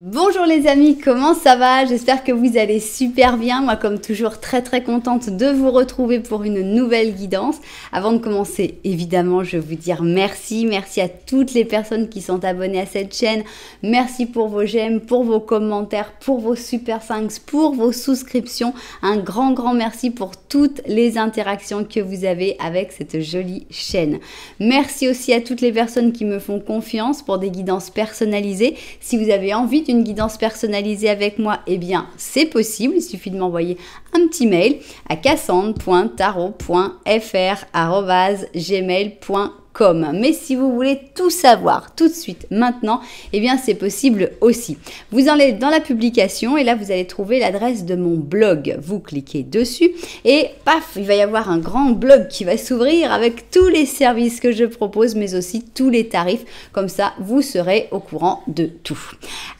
Bonjour les amis, comment ça va? J'espère que vous allez super bien. Moi comme toujours très très contente de vous retrouver pour une nouvelle guidance. Avant de commencer, évidemment, je veux vous dire merci. Merci à toutes les personnes qui sont abonnées à cette chaîne. Merci pour vos j'aime, pour vos commentaires, pour vos super thanks, pour vos souscriptions. Un grand grand merci pour toutes les interactions que vous avez avec cette jolie chaîne. Merci aussi à toutes les personnes qui me font confiance pour des guidances personnalisées. Si vous avez envie une guidance personnalisée avec moi, eh bien, c'est possible. Il suffit de m'envoyer un petit mail à mais si vous voulez tout savoir tout de suite, maintenant, eh bien c'est possible aussi. Vous allez dans la publication et là vous allez trouver l'adresse de mon blog. Vous cliquez dessus et paf, il va y avoir un grand blog qui va s'ouvrir avec tous les services que je propose, mais aussi tous les tarifs. Comme ça, vous serez au courant de tout.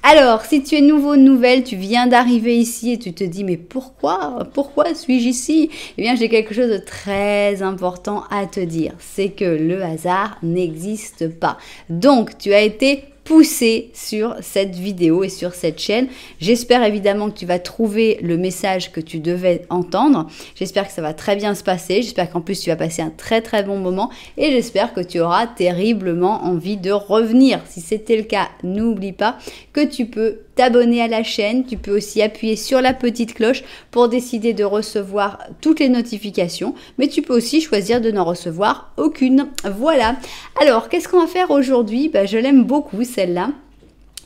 Alors, si tu es nouveau, nouvelle, tu viens d'arriver ici et tu te dis mais pourquoi Pourquoi suis-je ici? Eh bien, j'ai quelque chose de très important à te dire. C'est que le hasard n'existe pas. Donc, tu as été poussé sur cette vidéo et sur cette chaîne. J'espère évidemment que tu vas trouver le message que tu devais entendre. J'espère que ça va très bien se passer. J'espère qu'en plus tu vas passer un très très bon moment et j'espère que tu auras terriblement envie de revenir. Si c'était le cas, n'oublie pas que tu peux t'abonner à la chaîne. Tu peux aussi appuyer sur la petite cloche pour décider de recevoir toutes les notifications. Mais tu peux aussi choisir de n'en recevoir aucune. Voilà. Alors, qu'est-ce qu'on va faire aujourd'hui? Bah, Je l'aime beaucoup celle-là.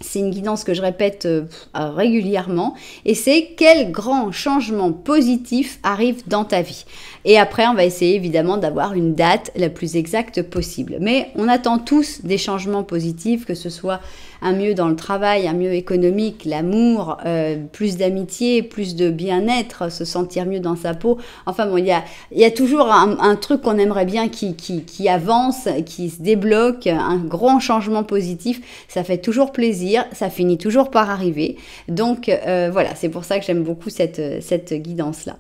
C'est une guidance que je répète euh, régulièrement et c'est quel grand changement positif arrive dans ta vie? Et après, on va essayer évidemment d'avoir une date la plus exacte possible. Mais on attend tous des changements positifs, que ce soit un mieux dans le travail, un mieux économique, l'amour, euh, plus d'amitié, plus de bien-être, se sentir mieux dans sa peau. Enfin bon, il y a, toujours un, truc qu'on aimerait bien qui, avance, qui se débloque, un grand changement positif. Ça fait toujours plaisir, ça finit toujours par arriver. Donc euh, voilà, c'est pour ça que j'aime beaucoup cette, cette guidance-là.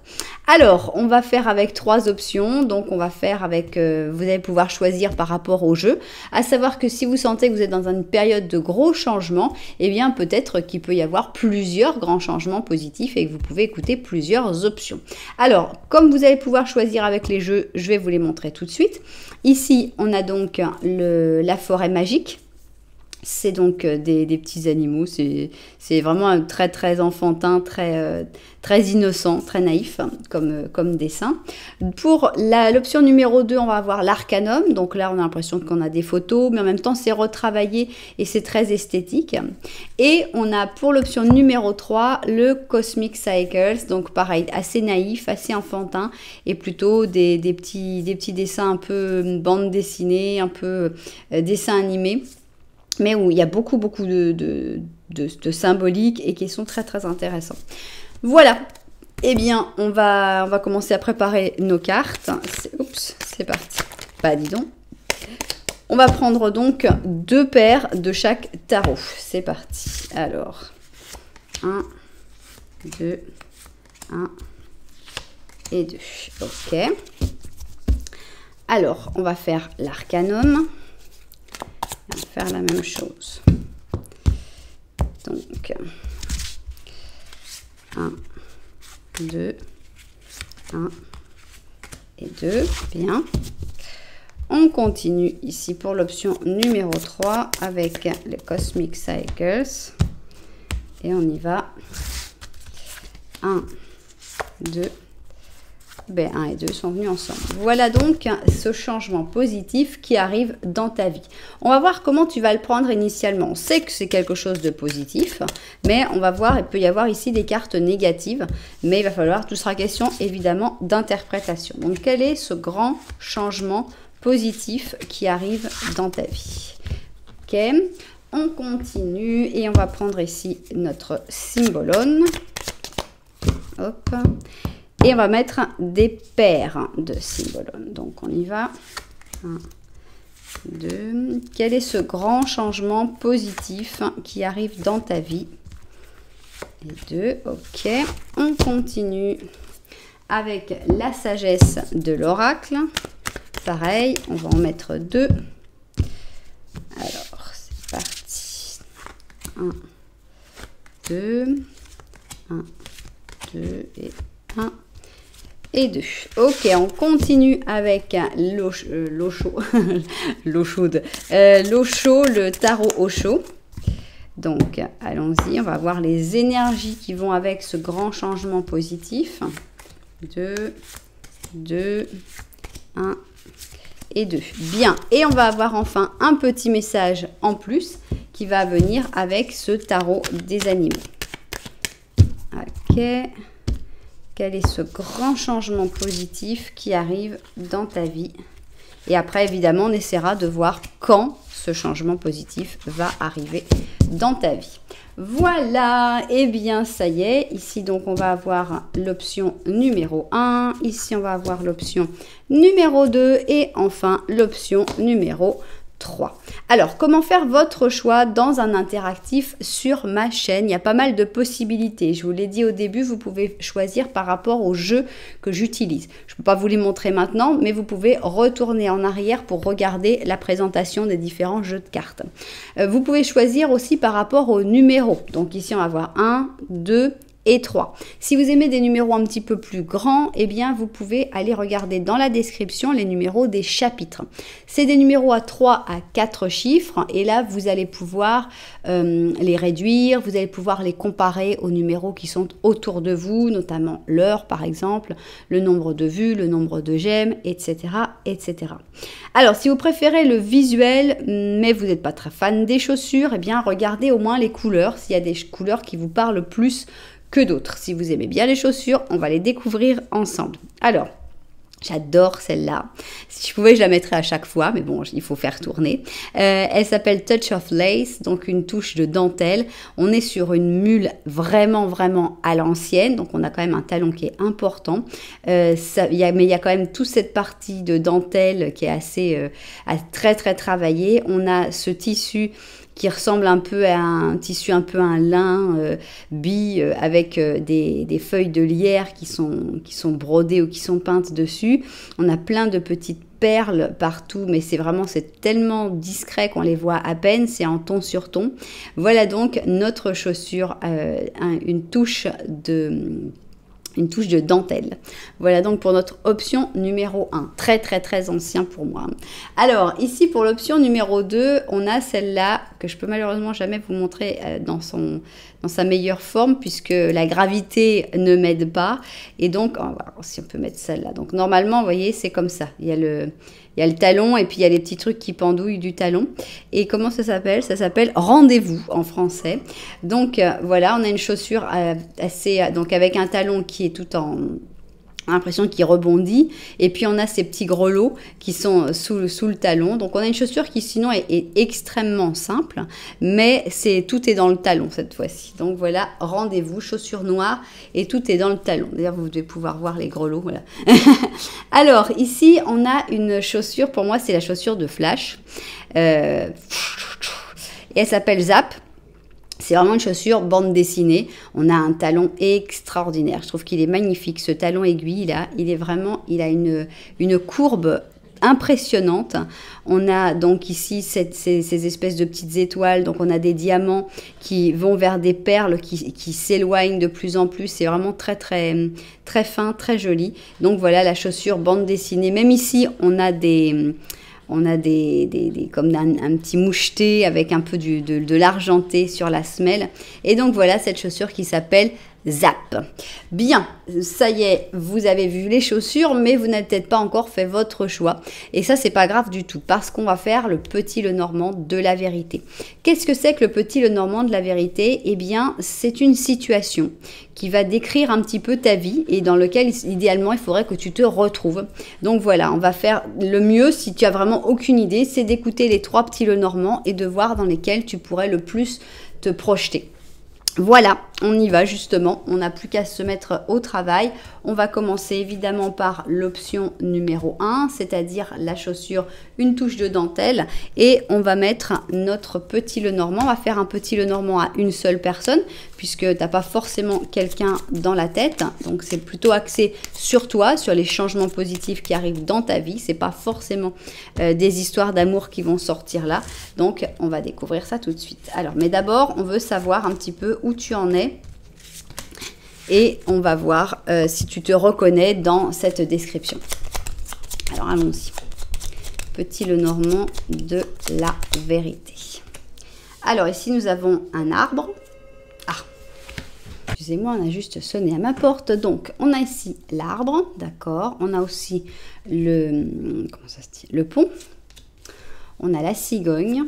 Alors, on va faire avec trois options. Donc on va faire avec, euh, vous allez pouvoir choisir par rapport au jeu. À savoir que si vous sentez que vous êtes dans une période de gros changement, et eh bien peut-être qu'il peut y avoir plusieurs grands changements positifs et que vous pouvez écouter plusieurs options. Alors, comme vous allez pouvoir choisir avec les jeux, je vais vous les montrer tout de suite. Ici, on a donc la forêt magique. C'est donc euh, des, petits animaux, c'est vraiment très très enfantin, très, euh, très innocent, très naïf comme, euh, comme dessin. Pour l'option numéro 2, on va avoir l'arcanum, donc là on a l'impression qu'on a des photos, mais en même temps c'est retravaillé et c'est très esthétique. Et on a pour l'option numéro 3 le Cosmic Cycles, donc pareil, assez naïf, assez enfantin et plutôt des, petits, des petits dessins un peu bande dessinée, un peu dessin animé mais où il y a beaucoup, beaucoup de, symboliques et qui sont très, très intéressants. Voilà. Eh bien, on va, commencer à préparer nos cartes. Oups, c'est parti. Bah, dis donc. On va prendre donc deux paires de chaque tarot. C'est parti. Alors, un, deux, un et deux. Ok. Alors, on va faire l'arcanum faire la même chose. Donc, 1, 2, 1 et 2. Bien. On continue ici pour l'option numéro 3 avec les Cosmic Cycles. Et on y va. 1, 2, ben, 1 et 2 sont venus ensemble. Voilà donc ce changement positif qui arrive dans ta vie. On va voir comment tu vas le prendre initialement. On sait que c'est quelque chose de positif, mais on va voir, il peut y avoir ici des cartes négatives, mais il va falloir, tout sera question évidemment d'interprétation. Donc quel est ce grand changement positif qui arrive dans ta vie? Ok, on continue et on va prendre ici notre symbolone. Hop. Et on va mettre des paires de symboles. Donc on y va. 1, 2. Quel est ce grand changement positif qui arrive dans ta vie? Et 2. Ok. On continue avec la sagesse de l'oracle. Pareil, on va en mettre deux. Alors, c'est parti. 1, 2, 1, 2 et 1 et 2. Ok, on continue avec l'eau euh, chaud, l'eau chaude, euh, l'eau chaud, le tarot au chaud. Donc, allons-y, on va voir les énergies qui vont avec ce grand changement positif. 2, 2, 1 et 2. Bien, et on va avoir enfin un petit message en plus qui va venir avec ce tarot des animaux. Ok. Quel est ce grand changement positif qui arrive dans ta vie Et après, évidemment, on essaiera de voir quand ce changement positif va arriver dans ta vie. Voilà, et eh bien ça y est, ici donc on va avoir l'option numéro 1, ici on va avoir l'option numéro 2 et enfin l'option numéro 3. Alors, comment faire votre choix dans un interactif sur ma chaîne? Il y a pas mal de possibilités. Je vous l'ai dit au début, vous pouvez choisir par rapport au jeu que j'utilise. Je ne peux pas vous les montrer maintenant, mais vous pouvez retourner en arrière pour regarder la présentation des différents jeux de cartes. Euh, vous pouvez choisir aussi par rapport au numéro. Donc ici, on va avoir 1, 2 et 3. Si vous aimez des numéros un petit peu plus grands, eh bien vous pouvez aller regarder dans la description les numéros des chapitres. C'est des numéros à 3 à 4 chiffres et là vous allez pouvoir euh, les réduire, vous allez pouvoir les comparer aux numéros qui sont autour de vous, notamment l'heure par exemple, le nombre de vues, le nombre de j'aime, etc., etc. Alors si vous préférez le visuel mais vous n'êtes pas très fan des chaussures, eh bien regardez au moins les couleurs, s'il y a des couleurs qui vous parlent plus que d'autres. Si vous aimez bien les chaussures, on va les découvrir ensemble. Alors, J'adore celle-là. Si je pouvais, je la mettrais à chaque fois, mais bon, il faut faire tourner. Euh, elle s'appelle Touch of Lace, donc une touche de dentelle. On est sur une mule vraiment, vraiment à l'ancienne, donc on a quand même un talon qui est important. Euh, mais il y a quand même toute cette partie de dentelle qui est assez, euh, très, très travaillée. On a ce tissu qui ressemble un peu à un tissu un peu un lin euh, bi euh, avec euh, des, feuilles de lierre qui sont, qui sont brodées ou qui sont peintes dessus. On a plein de petites perles partout, mais c'est vraiment, c'est tellement discret qu'on les voit à peine, c'est en ton sur ton. Voilà donc notre chaussure, une touche de une touche de dentelle. Voilà donc pour notre option numéro 1. Très très très ancien pour moi. Alors ici pour l'option numéro 2, on a celle-là que je peux malheureusement jamais vous montrer euh, dans, son, dans sa meilleure forme puisque la gravité ne m'aide pas. Et donc, on va voir si on peut mettre celle-là. Donc normalement, vous voyez, c'est comme ça. Il y a le, il y a le talon et puis il y a les petits trucs qui pendouillent du talon. Et comment ça s'appelle? Ça s'appelle rendez-vous en français. Donc euh, voilà, on a une chaussure euh, assez euh, donc avec un talon qui est tout en l'impression qu'il rebondit. Et puis on a ces petits grelots qui sont sous, sous le talon. Donc on a une chaussure qui sinon est, extrêmement simple, mais c'est tout est dans le talon cette fois-ci. Donc voilà, rendez-vous, chaussure noire et tout est dans le talon. D'ailleurs vous devez pouvoir voir les grelots. Voilà. Alors ici on a une chaussure, pour moi c'est la chaussure de Flash. Euh, et elle s'appelle Zap. C'est vraiment une chaussure bande dessinée. On a un talon extraordinaire. Je trouve qu'il est magnifique. Ce talon aiguille là, il est vraiment, il a une, une courbe impressionnante. On a donc ici ces, espèces de petites étoiles, donc on a des diamants qui vont vers des perles qui, qui s'éloignent de plus en plus. C'est vraiment très très très fin, très joli. Donc voilà la chaussure bande dessinée. Même ici, on a des on a des, comme un, petit moucheté avec un peu de, de l'argenté sur la semelle. Et donc voilà cette chaussure qui s'appelle Zap. Bien, ça y est, vous avez vu les chaussures, mais vous n'avez peut-être pas encore fait votre choix. Et ça, c'est pas grave du tout, parce qu'on va faire le petit le normand de la vérité. Qu'est-ce que c'est que le petit le normand de la vérité? Eh bien, c'est une situation qui va décrire un petit peu ta vie et dans lequel idéalement il faudrait que tu te retrouves. Donc voilà, on va faire le mieux si tu as vraiment aucune idée, c'est d'écouter les trois petits le normand et de voir dans lesquels tu pourrais le plus te projeter. Voilà, on y va justement, on n'a plus qu'à se mettre au travail. On va commencer évidemment par l'option numéro 1, c'est-à-dire la chaussure, une touche de dentelle et on va mettre notre petit le normand. On va faire un petit le normand à une seule personne puisque tu n'as pas forcément quelqu'un dans la tête. Donc c'est plutôt axé sur toi, sur les changements positifs qui arrivent dans ta vie. C'est pas forcément euh, des histoires d'amour qui vont sortir là. Donc on va découvrir ça tout de suite. Alors mais d'abord on veut savoir un petit peu où tu en es et on va voir euh, si tu te reconnais dans cette description. Alors allons-y. Petit le normand de la vérité. Alors ici nous avons un arbre. Ah, excusez-moi, on a juste sonné à ma porte. Donc on a ici l'arbre, d'accord. On a aussi le, comment ça se dit, le pont. On a la cigogne.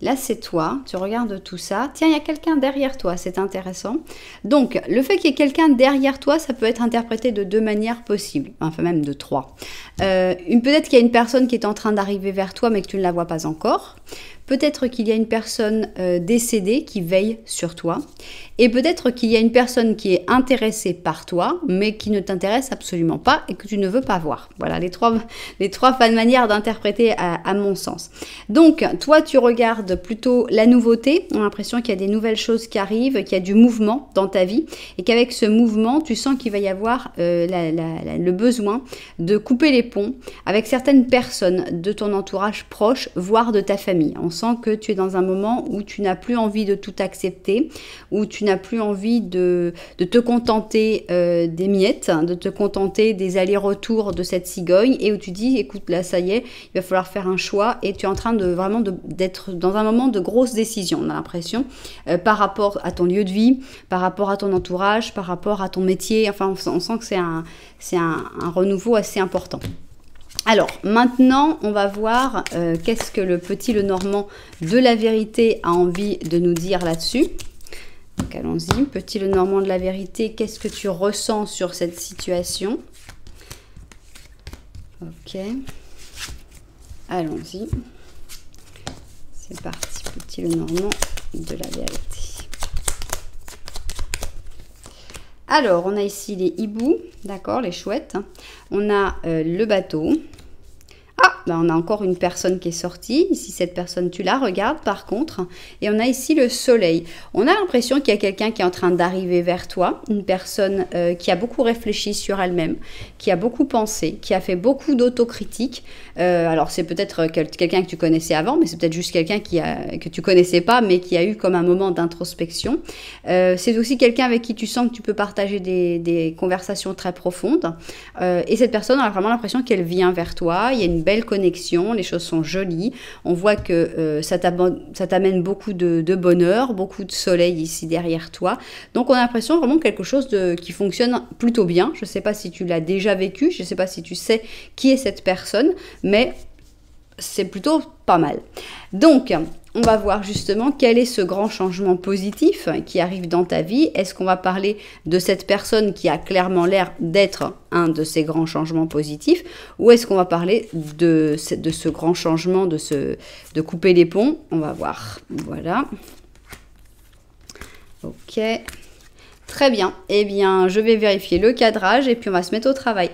Là, c'est toi, tu regardes tout ça. Tiens, il y a quelqu'un derrière toi, c'est intéressant. Donc, le fait qu'il y ait quelqu'un derrière toi, ça peut être interprété de deux manières possibles, enfin même de trois. Euh, Peut-être qu'il y a une personne qui est en train d'arriver vers toi, mais que tu ne la vois pas encore. Peut-être qu'il y a une personne euh, décédée qui veille sur toi. Et peut-être qu'il y a une personne qui est intéressée par toi, mais qui ne t'intéresse absolument pas et que tu ne veux pas voir. Voilà les trois, les trois manières d'interpréter à, mon sens. Donc, toi, tu regardes plutôt la nouveauté. On a l'impression qu'il y a des nouvelles choses qui arrivent, qu'il y a du mouvement dans ta vie et qu'avec ce mouvement, tu sens qu'il va y avoir euh, le besoin de couper les ponts avec certaines personnes de ton entourage proche, voire de ta famille que tu es dans un moment où tu n'as plus envie de tout accepter, où tu plus envie de, te contenter euh, des miettes, de te contenter des allers-retours de cette cigogne, et où tu dis, écoute, là, ça y est, il va falloir faire un choix, et tu es en train de vraiment d'être dans un moment de grosse décision, on a l'impression, euh, par rapport à ton lieu de vie, par rapport à ton entourage, par rapport à ton métier, enfin, on, sent que c'est un, un renouveau assez important. Alors maintenant, on va voir euh, qu'est-ce que le petit le normand de la vérité a envie de nous dire là-dessus. Donc allons-y, petit le normand de la vérité, qu'est-ce que tu ressens sur cette situation? Ok. Allons-y. C'est parti, petit le normand de la vérité. Alors, on a ici les hiboux, d'accord, les chouettes. On a euh, le bateau. Ah, on a encore une personne qui est sortie. Ici, cette personne, tu la regardes par contre. Et on a ici le soleil. On a l'impression qu'il y a quelqu'un qui est en train d'arriver vers toi. Une personne euh, qui a beaucoup réfléchi sur elle-même, qui a beaucoup pensé, qui a fait beaucoup d'autocritique. Euh, alors, c'est peut-être quelqu'un que tu connaissais avant, mais c'est peut-être juste quelqu'un que tu connaissais pas, mais qui a eu comme un moment d'introspection. Euh, c'est aussi quelqu'un avec qui tu sens que tu peux partager des, des conversations très profondes. et cette personne a vraiment l'impression qu'elle vient vers toi. Il y a une belle connexion, les choses sont jolies. On voit que euh, ça t'amène beaucoup de, bonheur, beaucoup de soleil ici derrière toi. Donc on a l'impression vraiment quelque chose qui fonctionne plutôt bien. Je ne sais pas si tu l'as déjà vécu, je ne sais pas si tu sais qui est cette personne, mais c'est plutôt pas mal. Donc, on va voir justement quel est ce grand changement positif qui arrive dans ta vie. Est-ce qu'on va parler de cette personne qui a clairement l'air d'être un de ces grands changements positifs ou est-ce qu'on va parler de, ce grand changement de, de couper les ponts? On va voir. Voilà. Ok. Très bien. Eh bien, je vais vérifier le cadrage et puis on va se mettre au travail.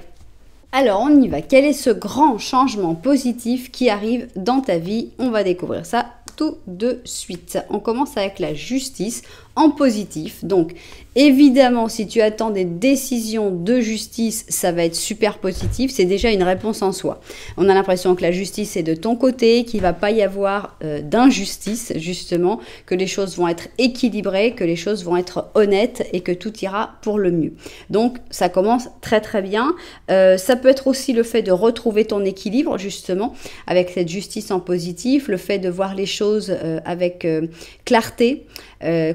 Alors on y va. Quel est ce grand changement positif qui arrive dans ta vie? On va découvrir ça tout de suite. On commence avec la justice en positif. Donc évidemment, si tu attends des décisions de justice, ça va être super positif. C'est déjà une réponse en soi. On a l'impression que la justice est de ton côté, qu'il va pas y avoir euh, d'injustice justement, que les choses vont être équilibrées, que les choses vont être honnêtes et que tout ira pour le mieux. Donc ça commence très très bien. Euh, ça peut être aussi le fait de retrouver ton équilibre justement avec cette justice en positif, le fait de voir les choses euh, avec clarté.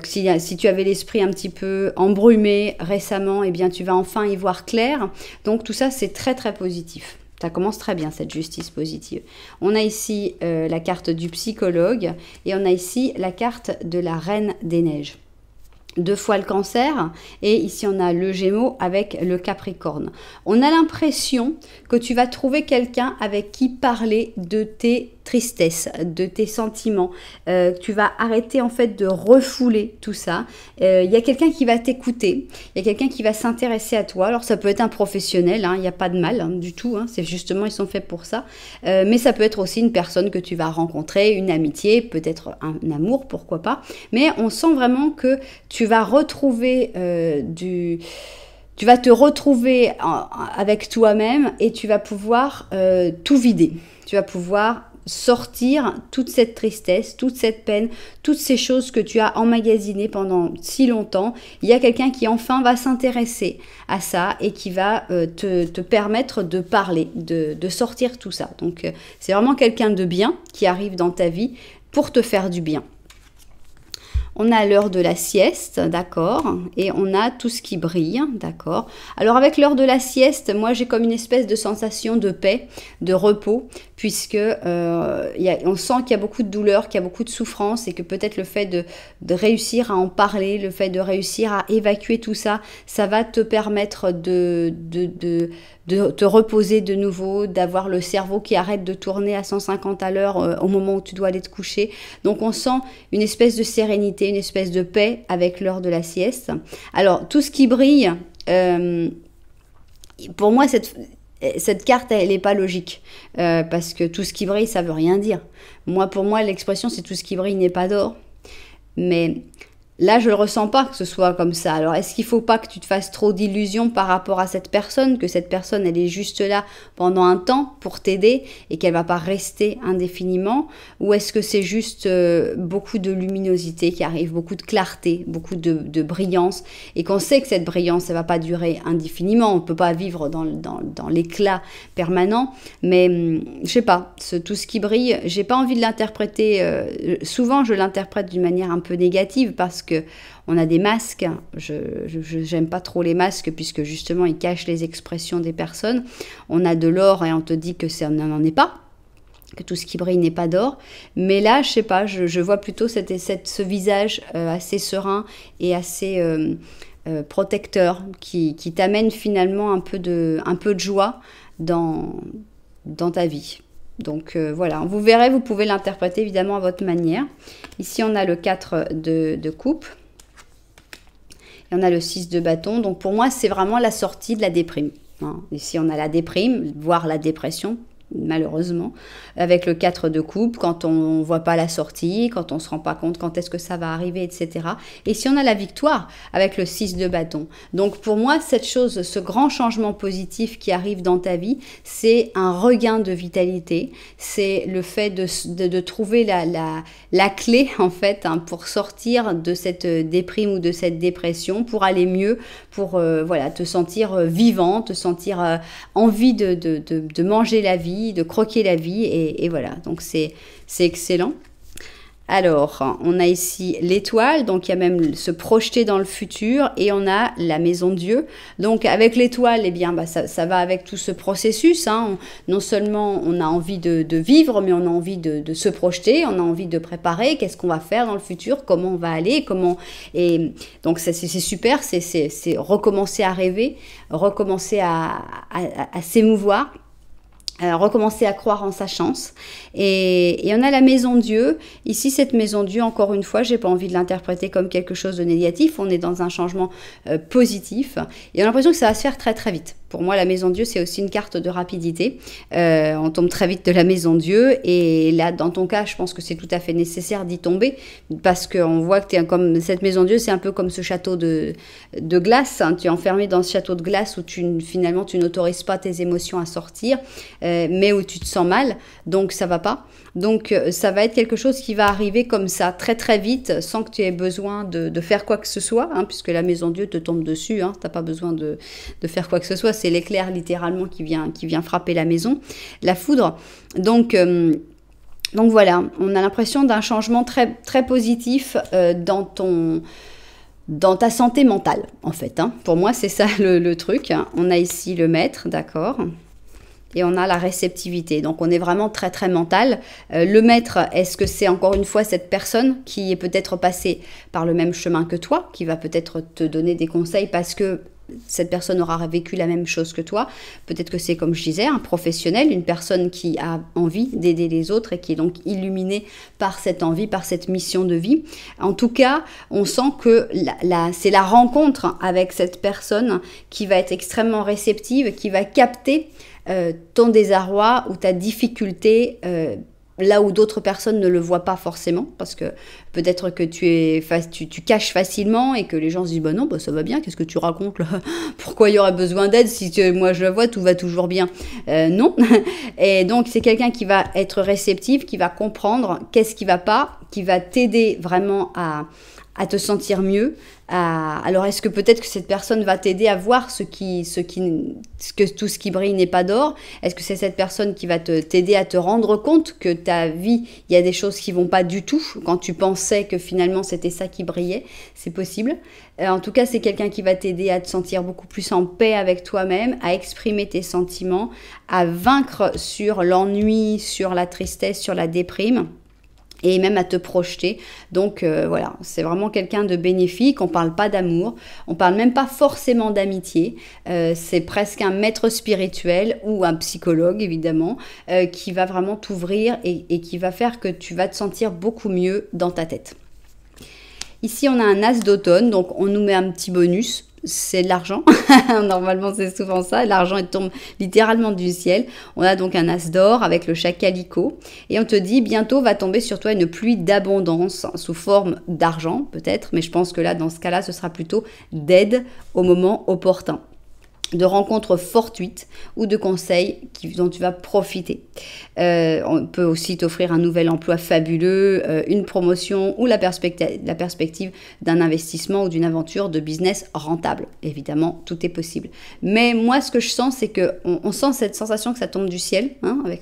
Si si, tu avais l'esprit un petit peu embrumé récemment, eh bien tu vas enfin y voir clair. Donc tout ça, c'est très très positif. Ça commence très bien cette justice positive. On a ici euh, la carte du psychologue et on a ici la carte de la reine des neiges deux fois le cancer et ici on a le gémeau avec le capricorne. On a l'impression que tu vas trouver quelqu'un avec qui parler de tes tristesse, de tes sentiments. Euh, tu vas arrêter en fait de refouler tout ça. Euh, il y a quelqu'un qui va t'écouter, il y a quelqu'un qui va s'intéresser à toi. Alors ça peut être un professionnel, hein, il n'y a pas de mal hein, du tout, hein. c'est justement ils sont faits pour ça. Euh, mais ça peut être aussi une personne que tu vas rencontrer, une amitié, peut-être un, amour, pourquoi pas. Mais on sent vraiment que tu vas retrouver du tu vas te retrouver avec toi-même et tu vas pouvoir tout vider. Tu vas pouvoir sortir toute cette tristesse, toute cette peine, toutes ces choses que tu as emmagasinées pendant si longtemps. Il y a quelqu'un qui enfin va s'intéresser à ça et qui va euh, te, permettre de parler, de, sortir tout ça. Donc euh, c'est vraiment quelqu'un de bien qui arrive dans ta vie pour te faire du bien. On a l'heure de la sieste, d'accord, et on a tout ce qui brille, d'accord. Alors avec l'heure de la sieste, moi j'ai comme une espèce de sensation de paix, de repos, puisque euh, on sent qu'il y a beaucoup de douleur, qu'il y a beaucoup de souffrance, et que peut-être le fait de, réussir à en parler, le fait de réussir à évacuer tout ça, ça va te permettre de, te reposer de nouveau, d'avoir le cerveau qui arrête de tourner à 150 à l'heure euh, au moment où tu dois aller te coucher. Donc on sent une espèce de sérénité, une espèce de paix avec l'heure de la sieste. Alors tout ce qui brille, euh, pour moi cette, cette carte, elle n'est pas logique. Euh, parce que tout ce qui brille, ça veut rien dire. Moi, pour moi, l'expression, c'est tout ce qui brille n'est pas d'or. Mais Là, je ne ressens pas que ce soit comme ça. Alors, est-ce qu'il ne faut pas que tu te fasses trop d'illusions par rapport à cette personne, que cette personne, elle est juste là pendant un temps pour t'aider et qu'elle va pas rester indéfiniment? Ou est-ce que c'est juste euh, beaucoup de luminosité qui arrive, beaucoup de clarté, beaucoup de, brillance? Et qu'on sait que cette brillance, elle va pas durer indéfiniment. On ne peut pas vivre dans, dans, l'éclat permanent. Mais, hum, je sais pas, tout ce qui brille, j'ai pas envie de l'interpréter. Euh, souvent, je l'interprète d'une manière un peu négative parce que on a des masques. Je n'aime pas trop les masques puisque justement ils cachent les expressions des personnes. On a de l'or et on te dit que ça n'en est pas que tout ce qui brille n'est pas d'or. Mais là, je sais pas, je, vois plutôt cette, ce visage euh, assez serein et assez euh, euh, protecteur qui, t'amène finalement un peu de, joie dans ta vie. Donc voilà, vous verrez, vous pouvez l'interpréter évidemment à votre manière. Ici, on a le 4 de, coupe. Et on a le 6 de bâton. Donc pour moi, c'est vraiment la sortie de la déprime. Hein. Ici, on a la déprime, voire la dépression, malheureusement, avec le 4 de coupe, quand on ne voit pas la sortie, quand on ne se rend pas compte quand est-ce que ça va arriver, etc. Et si on a la victoire avec le 6 de bâton. Donc pour moi, cette chose, ce grand changement positif qui arrive dans ta vie, c'est un regain de vitalité, c'est le fait de, de, trouver la, la, la, clé, en fait, hein, pour sortir de cette déprime ou de cette dépression, pour aller mieux, pour euh, voilà, te sentir euh, vivant, te sentir euh, envie de, de, de manger la vie, de croquer la vie. Et, voilà, donc c'est excellent. Alors, on a ici l'étoile, donc il y a même se projeter dans le futur, et on a la maison Dieu. Donc avec l'étoile, eh bien, bah, ça, va avec tout ce processus. Hein. non seulement on a envie de, vivre, mais on a envie de, se projeter, on a envie de préparer, qu'est-ce qu'on va faire dans le futur, comment on va aller, comment... Et donc c'est super, c'est recommencer à rêver, recommencer à s'émouvoir. Euh, recommencer à croire en sa chance. Et, et, on a la maison Dieu. Ici, cette maison Dieu, encore une fois, j'ai pas envie de l'interpréter comme quelque chose de négatif. On est dans un changement euh, positif. Et on a l'impression que ça va se faire très très vite. Pour moi, la maison Dieu, c'est aussi une carte de rapidité. Euh, on tombe très vite de la maison Dieu. Et là, dans ton cas, je pense que c'est tout à fait nécessaire d'y tomber. Parce qu'on voit que es comme cette maison Dieu, c'est un peu comme ce château de, glace. Hein. Tu es enfermé dans ce château de glace où tu, finalement, tu n'autorises pas tes émotions à sortir, euh, mais où tu te sens mal. Donc, ça va pas. Donc, euh, ça va être quelque chose qui va arriver comme ça, très très vite, sans que tu aies besoin de, faire quoi que ce soit, hein, puisque la maison Dieu te tombe dessus. Hein, tu n'as pas besoin de, de faire quoi que ce soit c'est l'éclair littéralement qui vient, qui vient frapper la maison, la foudre. Donc, euh, voilà, on a l'impression d'un changement très, positif euh, dans ton ta santé mentale, en fait. Hein. Pour moi, c'est ça le, truc. On a ici le maître, d'accord et on a la réceptivité. Donc on est vraiment très très mental. Euh, le maître, est-ce que c'est encore une fois cette personne qui est peut-être passée par le même chemin que toi, qui va peut-être te donner des conseils parce que cette personne aura vécu la même chose que toi. Peut-être que c'est, comme je disais, un professionnel, une personne qui a envie d'aider les autres et qui est donc illuminée par cette envie, par cette mission de vie. En tout cas, on sent que c'est la rencontre avec cette personne qui va être extrêmement réceptive, qui va capter euh, ton désarroi ou ta difficulté euh, là où d'autres personnes ne le voient pas forcément, parce que peut-être que tu, es, tu, tu, caches facilement et que les gens se disent bah non, bah ça va bien, qu'est-ce que tu racontes là? Pourquoi il y aurait besoin d'aide si moi je le vois, tout va toujours bien? Euh, Non. Et donc c'est quelqu'un qui va être réceptif, qui va comprendre qu'est-ce qui va pas, qui va t'aider vraiment à, à te sentir mieux. Alors est-ce que peut-être que cette personne va t'aider à voir ce qui, ce qui, ce que tout ce qui brille n'est pas d'or? Est-ce que c'est cette personne qui va t'aider à te rendre compte que ta vie, il y a des choses qui vont pas du tout quand tu pensais que finalement c'était ça qui brillait? C'est possible. Euh, en tout cas, c'est quelqu'un qui va t'aider à te sentir beaucoup plus en paix avec toi-même, à exprimer tes sentiments, à vaincre sur l'ennui, sur la tristesse, sur la déprime et même à te projeter. Donc euh, voilà, c'est vraiment quelqu'un de bénéfique. On parle pas d'amour, on parle même pas forcément d'amitié. Euh, c'est presque un maître spirituel ou un psychologue évidemment euh, qui va vraiment t'ouvrir et, et qui va faire que tu vas te sentir beaucoup mieux dans ta tête. Ici, on a un as d'automne, donc on nous met un petit bonus c'est l'argent. Normalement, c'est souvent ça. L'argent tombe littéralement du ciel. On a donc un as d'or avec le chat calico. Et on te dit, bientôt va tomber sur toi une pluie d'abondance sous forme d'argent, peut-être. Mais je pense que là, dans ce cas-là, ce sera plutôt d'aide au moment opportun de rencontres fortuites ou de conseils dont tu vas profiter. Euh, on peut aussi t'offrir un nouvel emploi fabuleux, euh, une promotion ou la, perspective, d'un investissement ou d'une aventure de business rentable. Évidemment, tout est possible. Mais moi, ce que je sens, c'est que on, sent cette sensation que ça tombe du ciel, hein, avec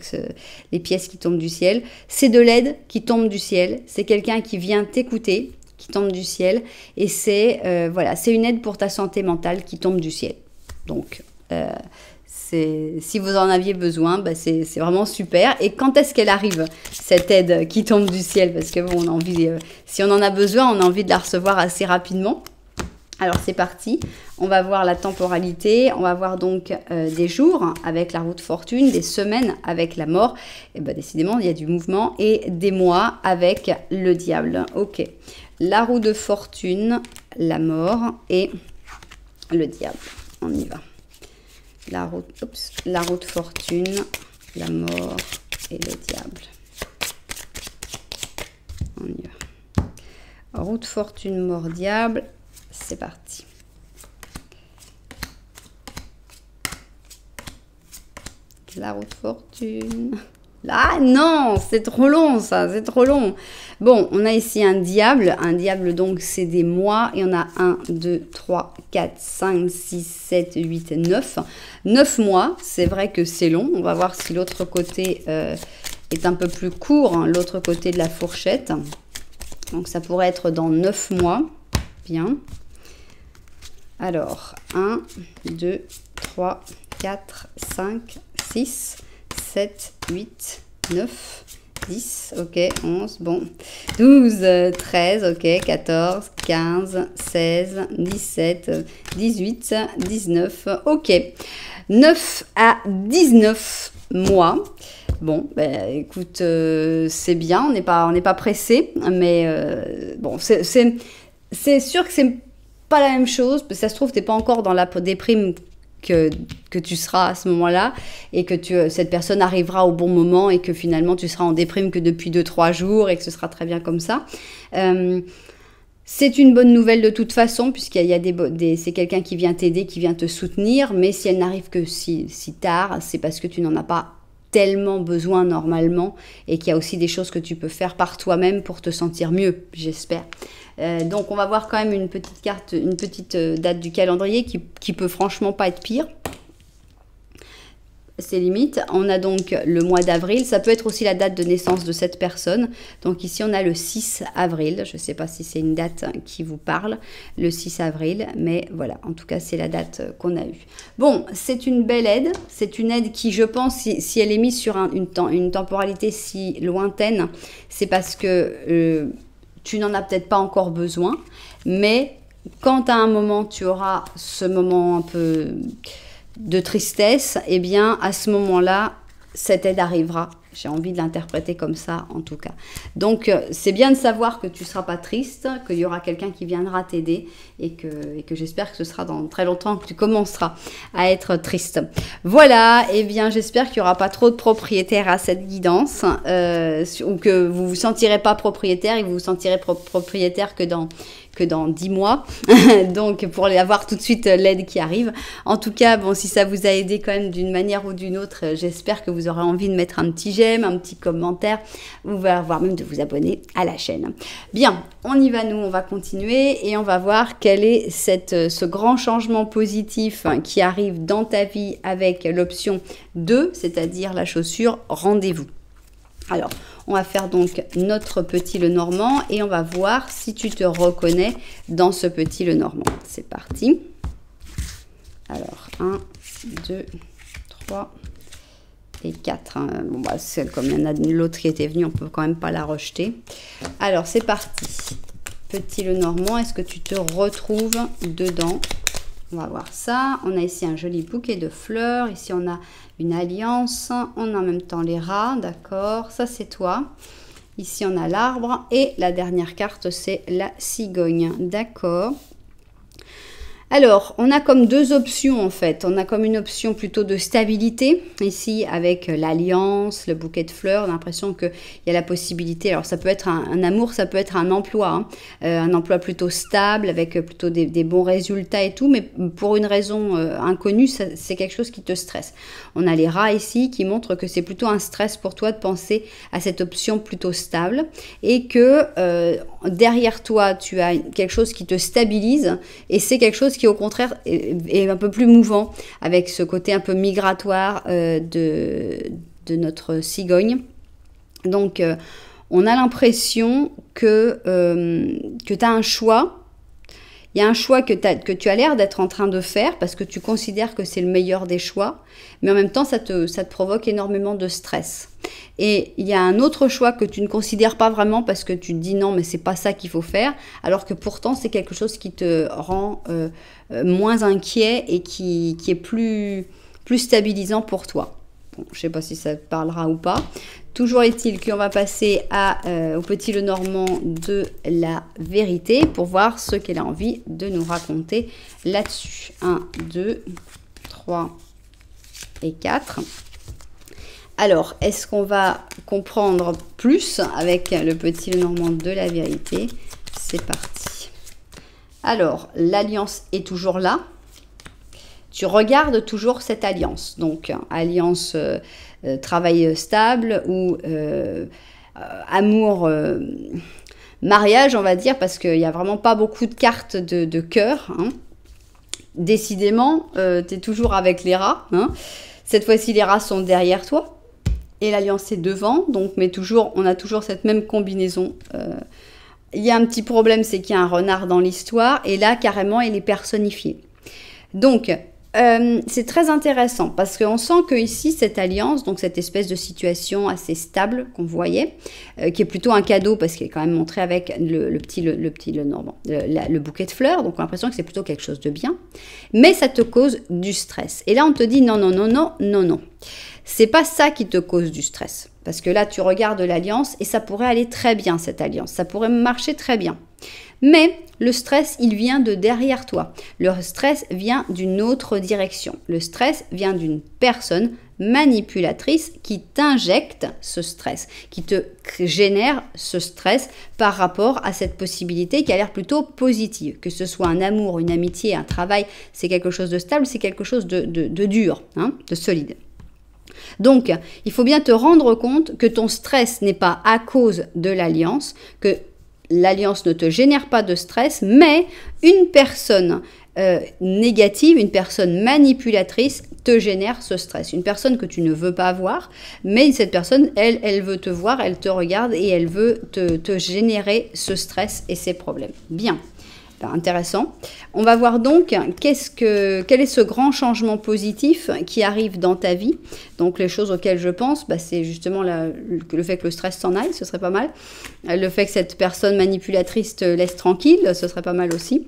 les pièces qui tombent du ciel. C'est de l'aide qui tombe du ciel. C'est quelqu'un qui vient t'écouter, qui tombe du ciel. Et c'est euh, voilà, c'est une aide pour ta santé mentale qui tombe du ciel. Donc, euh, si vous en aviez besoin, bah, c'est vraiment super. Et quand est-ce qu'elle arrive, cette aide qui tombe du ciel? Parce que bon, on a envie, euh, si on en a besoin, on a envie de la recevoir assez rapidement. Alors c'est parti, on va voir la temporalité, on va voir donc euh, des jours avec la route fortune, des semaines avec la mort, et bah décidément il y a du mouvement, et des mois avec le diable. Ok, la roue de fortune, la mort et le diable on y va. La route, la route fortune, la mort et le diable. On y va. Route fortune, mort, diable. C'est parti. La route fortune. Ah non, c'est trop long ça, c'est trop long. Bon, on a ici un diable. Un diable, donc, c'est des mois. Et on a 1, 2, 3, 4, 5, 6, 7, 8, 9. 9 mois, c'est vrai que c'est long. On va voir si l'autre côté euh, est un peu plus court, hein, l'autre côté de la fourchette. Donc, ça pourrait être dans 9 mois. Bien. Alors, 1, 2, 3, 4, 5, 6, 7, 8, 9, 10, ok, 11, bon, 12, 13, ok, 14, 15, 16, 17, 18, 19, ok. 9 à 19 mois. Bon, ben, écoute, euh, c'est bien, on n'est pas, pressé, mais euh, bon, c'est sûr que c'est pas la même chose, parce que ça se trouve, tu n'es pas encore dans la déprime que, que tu seras à ce moment-là et que tu, cette personne arrivera au bon moment et que finalement tu seras en déprime que depuis 2-3 jours et que ce sera très bien comme ça. Euh, c'est une bonne nouvelle de toute façon, puisqu'il y a des, c'est quelqu'un qui vient t'aider, qui vient te soutenir, mais si elle n'arrive que si, si tard, c'est parce que tu n'en as pas tellement besoin normalement et qu'il y a aussi des choses que tu peux faire par toi-même pour te sentir mieux, j'espère. Euh, donc on va voir quand même une petite carte, une petite euh, date du calendrier qui, qui peut franchement pas être pire c'est limite. On a donc le mois d'avril. Ça peut être aussi la date de naissance de cette personne. Donc ici, on a le 6 avril. Je ne sais pas si c'est une date qui vous parle, le 6 avril. Mais voilà, en tout cas, c'est la date qu'on a eue. Bon, c'est une belle aide. C'est une aide qui, je pense, si, elle est mise sur une, une, temporalité si lointaine, c'est parce que euh, tu n'en as peut-être pas encore besoin. Mais quand à un moment tu auras ce moment un peu de tristesse, eh bien à ce moment-là, cette aide arrivera j'ai envie de l'interpréter comme ça, en tout cas. Donc, euh, c'est bien de savoir que tu ne seras pas triste, qu'il y aura quelqu'un qui viendra t'aider et que, et que j'espère que ce sera dans très longtemps que tu commenceras à être triste. Voilà, et eh bien, j'espère qu'il n'y aura pas trop de propriétaires à cette guidance euh, ou que vous ne vous sentirez pas propriétaire et que vous vous sentirez propriétaire que dans que dans 10 mois. Donc pour avoir tout de suite l'aide qui arrive. En tout cas, bon, si ça vous a aidé quand même d'une manière ou d'une autre, j'espère que vous aurez envie de mettre un petit j'aime, un petit commentaire, ou voire même de vous abonner à la chaîne. Bien, on y va nous, on va continuer et on va voir quel est cette, ce grand changement positif qui arrive dans ta vie avec l'option 2, c'est-à-dire la chaussure rendez-vous. Alors, on va faire donc notre petit le normand et on va voir si tu te reconnais dans ce petit le normand. C'est parti. Alors, 1, 2, 3 et 4. Hein. Bon, bah, comme il y en a l'autre qui était venu, on peut quand même pas la rejeter. Alors, c'est parti. Petit le normand, est-ce que tu te retrouves dedans? On va voir ça. On a ici un joli bouquet de fleurs. Ici, on a une alliance. On a en même temps les rats, d'accord. Ça, c'est toi. Ici, on a l'arbre. Et la dernière carte, c'est la cigogne, d'accord. Alors, on a comme deux options en fait. On a comme une option plutôt de stabilité, ici avec l'alliance, le bouquet de fleurs. On a l'impression qu'il y a la possibilité, alors ça peut être un, amour, ça peut être un emploi, hein. euh, un emploi plutôt stable, avec plutôt des, bons résultats et tout, mais pour une raison euh, inconnue, c'est quelque chose qui te stresse. On a les rats ici qui montrent que c'est plutôt un stress pour toi de penser à cette option plutôt stable et que euh, derrière toi, tu as quelque chose qui te stabilise et c'est quelque chose qui au contraire est, un peu plus mouvant avec ce côté un peu migratoire euh, de, notre cigogne. Donc euh, on a l'impression que, euh, que tu as un choix il y a un choix que, tu as l'air d'être en train de faire parce que tu considères que c'est le meilleur des choix, mais en même temps, ça te, provoque énormément de stress. Et il y a un autre choix que tu ne considères pas vraiment parce que tu te dis non, mais c'est pas ça qu'il faut faire, alors que pourtant c'est quelque chose qui te rend euh, euh, moins inquiet et qui, est plus, stabilisant pour toi. Je ne sais pas si ça te parlera ou pas. Toujours est-il qu'on va passer euh, au petit le normand de la vérité pour voir ce qu'elle a envie de nous raconter là-dessus. 1, 2, 3 et 4. Alors, est-ce qu'on va comprendre plus avec le petit le normand de la vérité? C'est parti. Alors, l'alliance est toujours là. Tu regardes toujours cette alliance. Donc, alliance... Euh, travail stable ou euh, euh, amour mariage, on va dire, parce qu'il n'y a vraiment pas beaucoup de cartes de, cœur. Hein. Décidément, tu es toujours avec les rats. Hein. Cette fois-ci, les rats sont derrière toi et l'alliance est devant. Donc, mais toujours, on a toujours cette même combinaison. Il y a un petit problème, c'est qu'il y a un renard dans l'histoire et là, carrément, il est personnifié. Donc, euh, c'est très intéressant parce qu'on sent que ici cette alliance, donc cette espèce de situation assez stable qu'on voyait, euh, qui est plutôt un cadeau parce qu'il est quand même montré avec le, petit le, petit le le, bouquet de fleurs, donc on a l'impression que c'est plutôt quelque chose de bien, mais ça te cause du stress. Et là on te dit non non non non non non, c'est pas ça qui te cause du stress parce que là tu regardes l'alliance et ça pourrait aller très bien cette alliance, ça pourrait marcher très bien. Mais le stress, il vient de derrière toi. Le stress vient d'une autre direction. Le stress vient d'une personne manipulatrice qui t'injecte ce stress, qui te génère ce stress par rapport à cette possibilité qui a l'air plutôt positive. Que ce soit un amour, une amitié, un travail, c'est quelque chose de stable, c'est quelque chose de, dur, hein, de solide. Donc, il faut bien te rendre compte que ton stress n'est pas à cause de l'alliance, que l'alliance ne te génère pas de stress, mais une personne euh, négative, une personne manipulatrice te génère ce stress. Une personne que tu ne veux pas voir, mais cette personne, elle, veut te voir, elle te regarde et elle veut te, te générer ce stress et ces problèmes. Bien intéressant. On va voir donc qu'est-ce que, quel est ce grand changement positif qui arrive dans ta vie. Donc les choses auxquelles je pense, bah, c'est justement le fait que le stress s'en aille, ce serait pas mal. Le fait que cette personne manipulatrice te laisse tranquille, ce serait pas mal aussi.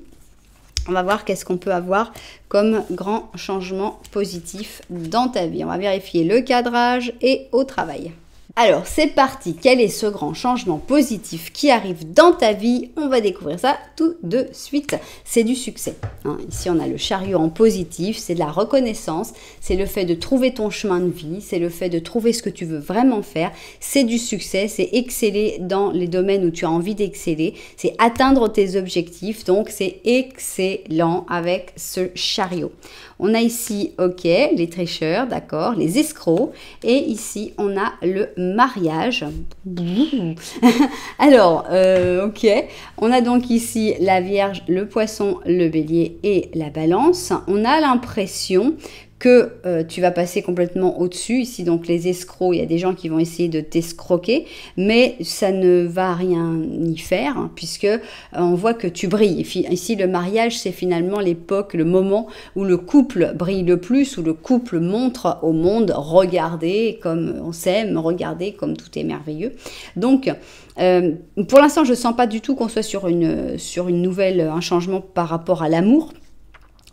On va voir qu'est-ce qu'on peut avoir comme grand changement positif dans ta vie. On va vérifier le cadrage et au travail. Alors, c'est parti. Quel est ce grand changement positif qui arrive dans ta vie? On va découvrir ça tout de suite. C'est du succès. Hein. Ici, on a le chariot en positif. C'est de la reconnaissance. C'est le fait de trouver ton chemin de vie. C'est le fait de trouver ce que tu veux vraiment faire. C'est du succès. C'est exceller dans les domaines où tu as envie d'exceller. C'est atteindre tes objectifs. Donc, c'est excellent avec ce chariot. On a ici, ok, les tricheurs, d'accord, les escrocs. Et ici, on a le mariage. Alors, euh, ok, on a donc ici la Vierge, le Poisson, le Bélier et la Balance. On a l'impression que euh, tu vas passer complètement au-dessus. Ici, donc les escrocs, il y a des gens qui vont essayer de t'escroquer, mais ça ne va rien y faire, hein, puisque euh, on voit que tu brilles. Ici, le mariage, c'est finalement l'époque, le moment où le couple brille le plus, où le couple montre au monde, regardez comme on s'aime, regardez comme tout est merveilleux. Donc, euh, pour l'instant, je ne sens pas du tout qu'on soit sur une, sur une nouvelle, un changement par rapport à l'amour.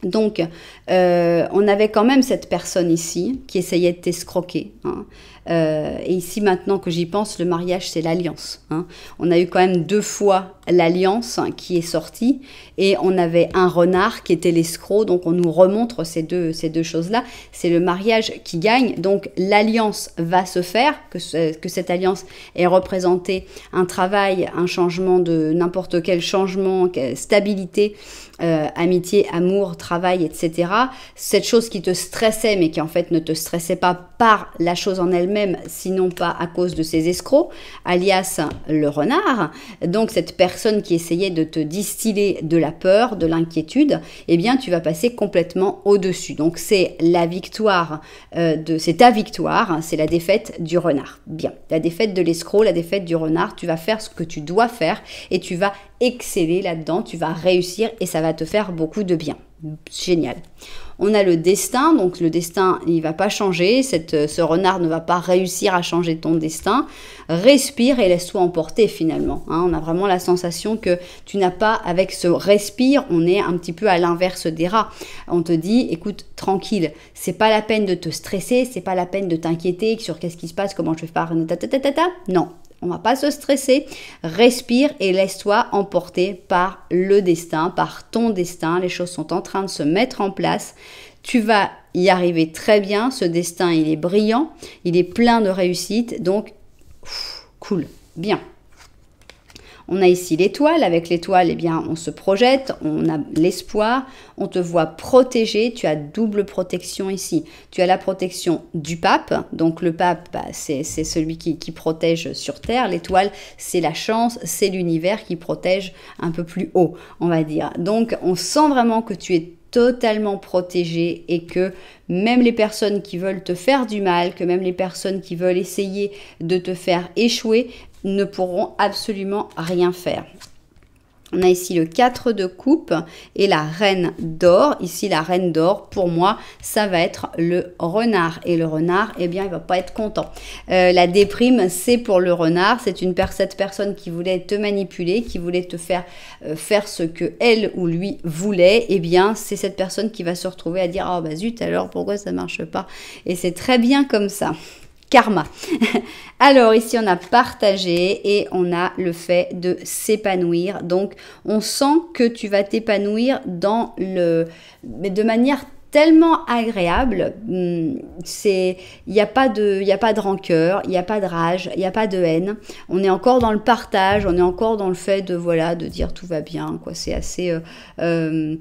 Donc, euh, on avait quand même cette personne ici qui essayait de t'escroquer. Hein. Euh, et ici, maintenant que j'y pense, le mariage, c'est l'alliance. Hein. On a eu quand même deux fois l'alliance qui est sortie et on avait un renard qui était l'escroc. Donc, on nous remontre ces deux, ces deux choses-là. C'est le mariage qui gagne. Donc, l'alliance va se faire, que, que cette alliance ait représenté un travail, un changement de n'importe quel changement, stabilité, euh, amitié, amour, travail, etc. Cette chose qui te stressait, mais qui en fait ne te stressait pas par la chose en elle-même sinon pas à cause de ces escrocs, alias le renard. Donc cette personne qui essayait de te distiller de la peur, de l'inquiétude, eh bien tu vas passer complètement au-dessus. Donc c'est la victoire euh, de, c'est ta victoire, hein, c'est la défaite du renard. Bien, la défaite de l'escroc, la défaite du renard, tu vas faire ce que tu dois faire et tu vas exceller là-dedans, tu vas réussir et ça va te faire beaucoup de bien. Génial. On a le destin, donc le destin, il va pas changer, cette, ce renard ne va pas réussir à changer ton destin. Respire et laisse-toi emporter finalement. Hein. On a vraiment la sensation que tu n'as pas, avec ce respire, on est un petit peu à l'inverse des rats. On te dit, écoute, tranquille, c'est pas la peine de te stresser, c'est pas la peine de t'inquiéter sur qu'est-ce qui se passe, comment je vais faire, non, on va pas se stresser. Respire et laisse-toi emporter par le destin, par ton destin. Les choses sont en train de se mettre en place. Tu vas y arriver très bien. Ce destin, il est brillant. Il est plein de réussite. Donc, cool. Bien. On a ici l'étoile. Avec l'étoile, eh bien, on se projette, on a l'espoir, on te voit protégé. Tu as double protection ici. Tu as la protection du pape. Donc le pape, bah, c'est celui qui, qui, protège sur Terre. L'étoile, c'est la chance, c'est l'univers qui protège un peu plus haut, on va dire. Donc on sent vraiment que tu es totalement protégé et que même les personnes qui veulent te faire du mal, que même les personnes qui veulent essayer de te faire échouer, ne pourront absolument rien faire. On a ici le 4 de coupe et la reine d'or. Ici, la reine d'or, pour moi, ça va être le renard. Et le renard, eh bien, il va pas être content. Euh, la déprime, c'est pour le renard. C'est une cette personne qui voulait te manipuler, qui voulait te faire euh, faire ce que elle ou lui voulait. Eh bien, c'est cette personne qui va se retrouver à dire, oh bah zut, alors pourquoi ça marche pas? Et c'est très bien comme ça karma. Alors ici on a partagé et on a le fait de s'épanouir. Donc on sent que tu vas t'épanouir dans le de manière tellement agréable. Hmm, c'est il n'y a pas de il a pas de rancœur, il n'y a pas de rage, il n'y a pas de haine. On est encore dans le partage, on est encore dans le fait de voilà de dire tout va bien quoi. C'est assez euh, euh,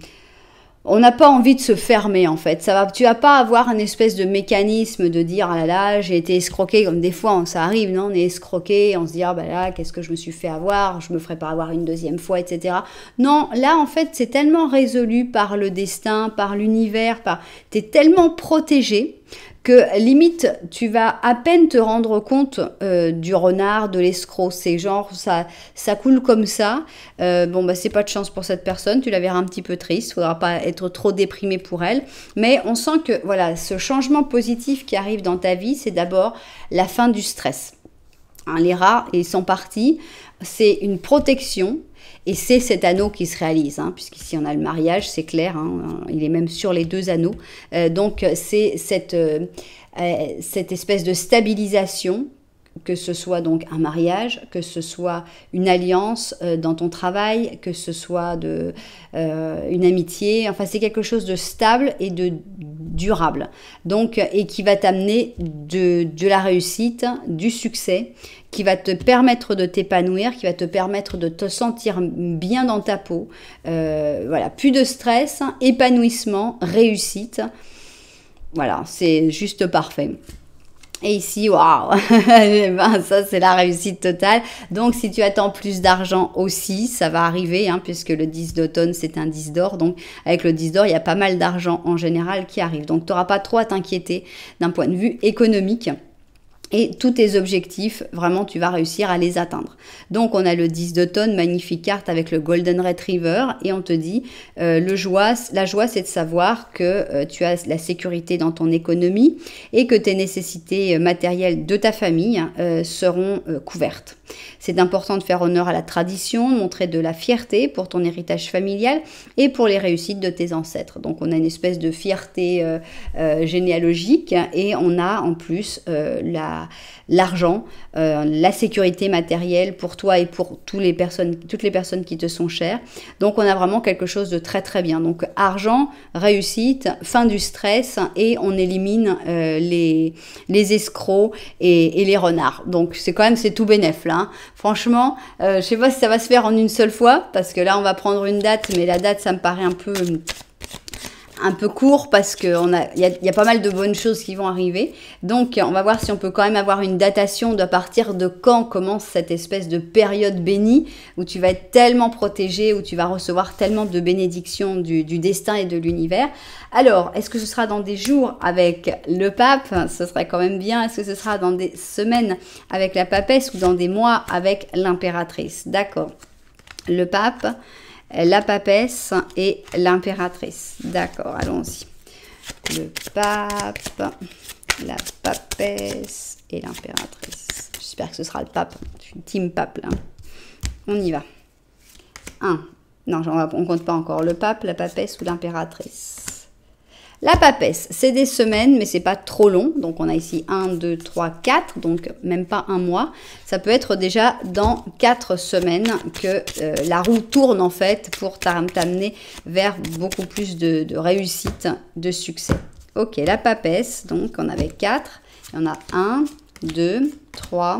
on n'a pas envie de se fermer en fait. Ça va, tu vas pas avoir un espèce de mécanisme de dire ah là là j'ai été escroqué comme des fois ça arrive non on est escroqué on se dit ah bah là qu'est-ce que je me suis fait avoir je me ferai pas avoir une deuxième fois etc. Non là en fait c'est tellement résolu par le destin par l'univers par t'es tellement protégé que limite tu vas à peine te rendre compte euh, du renard, de l'escroc. C'est genre ça, ça coule comme ça. Euh, bon bah c'est pas de chance pour cette personne. Tu la verras un petit peu triste. Faudra pas être trop déprimé pour elle. Mais on sent que voilà ce changement positif qui arrive dans ta vie, c'est d'abord la fin du stress. Hein, les rats, ils sont partis. C'est une protection. Et c'est cet anneau qui se réalise, hein, puisqu'ici on a le mariage, c'est clair, hein, il est même sur les deux anneaux. Euh, donc c'est cette, euh, cette espèce de stabilisation que ce soit donc un mariage, que ce soit une alliance euh, dans ton travail, que ce soit euh, une amitié. Enfin, c'est quelque chose de stable et de durable. Donc, et qui va t'amener de, de, la réussite, du succès, qui va te permettre de t'épanouir, qui va te permettre de te sentir bien dans ta peau. Euh, voilà, plus de stress, épanouissement, réussite. Voilà, c'est juste parfait. Et ici, waouh, eh ben, ça c'est la réussite totale. Donc si tu attends plus d'argent aussi, ça va arriver, hein, puisque le 10 d'automne c'est un 10 d'or. Donc avec le 10 d'or, il y a pas mal d'argent en général qui arrive. Donc tu n'auras pas trop à t'inquiéter d'un point de vue économique et tous tes objectifs, vraiment, tu vas réussir à les atteindre. Donc, on a le 10 d'automne, magnifique carte avec le Golden Retriever, et on te dit, euh, le joie, la joie, c'est de savoir que euh, tu as la sécurité dans ton économie et que tes nécessités matérielles de ta famille euh, seront couvertes. C'est important de faire honneur à la tradition, de montrer de la fierté pour ton héritage familial et pour les réussites de tes ancêtres. Donc, on a une espèce de fierté généalogique et on a en plus la l'argent, euh, la sécurité matérielle pour toi et pour toutes les, personnes, toutes les personnes qui te sont chères. Donc on a vraiment quelque chose de très très bien. Donc argent, réussite, fin du stress et on élimine euh, les, escrocs et, les renards. Donc c'est quand même c'est tout bénef là. Hein. Franchement, euh, je sais pas si ça va se faire en une seule fois parce que là on va prendre une date, mais la date ça me paraît un peu un peu court parce qu'il y a, y a pas mal de bonnes choses qui vont arriver. Donc on va voir si on peut quand même avoir une datation de partir de quand commence cette espèce de période bénie où tu vas être tellement protégé, où tu vas recevoir tellement de bénédictions du, destin et de l'univers. Alors, est-ce que ce sera dans des jours avec le pape? Ce serait quand même bien. Est-ce que ce sera dans des semaines avec la papesse ou dans des mois avec l'impératrice? D'accord. Le pape, la papesse et l'impératrice. D'accord, allons-y. Le pape, la papesse et l'impératrice. J'espère que ce sera le pape. Je suis team pape. On y va. 1. Non, on ne compte pas encore. Le pape, la papesse ou l'impératrice? La papesse, c'est des semaines, mais c'est pas trop long. Donc on a ici 1, 2, 3, 4, donc même pas un mois. Ça peut être déjà dans 4 semaines que euh, la roue tourne en fait pour t'amener vers beaucoup plus de, réussite, de succès. Ok, la papesse, donc on avait 4. Il y en a 1, 2, 3,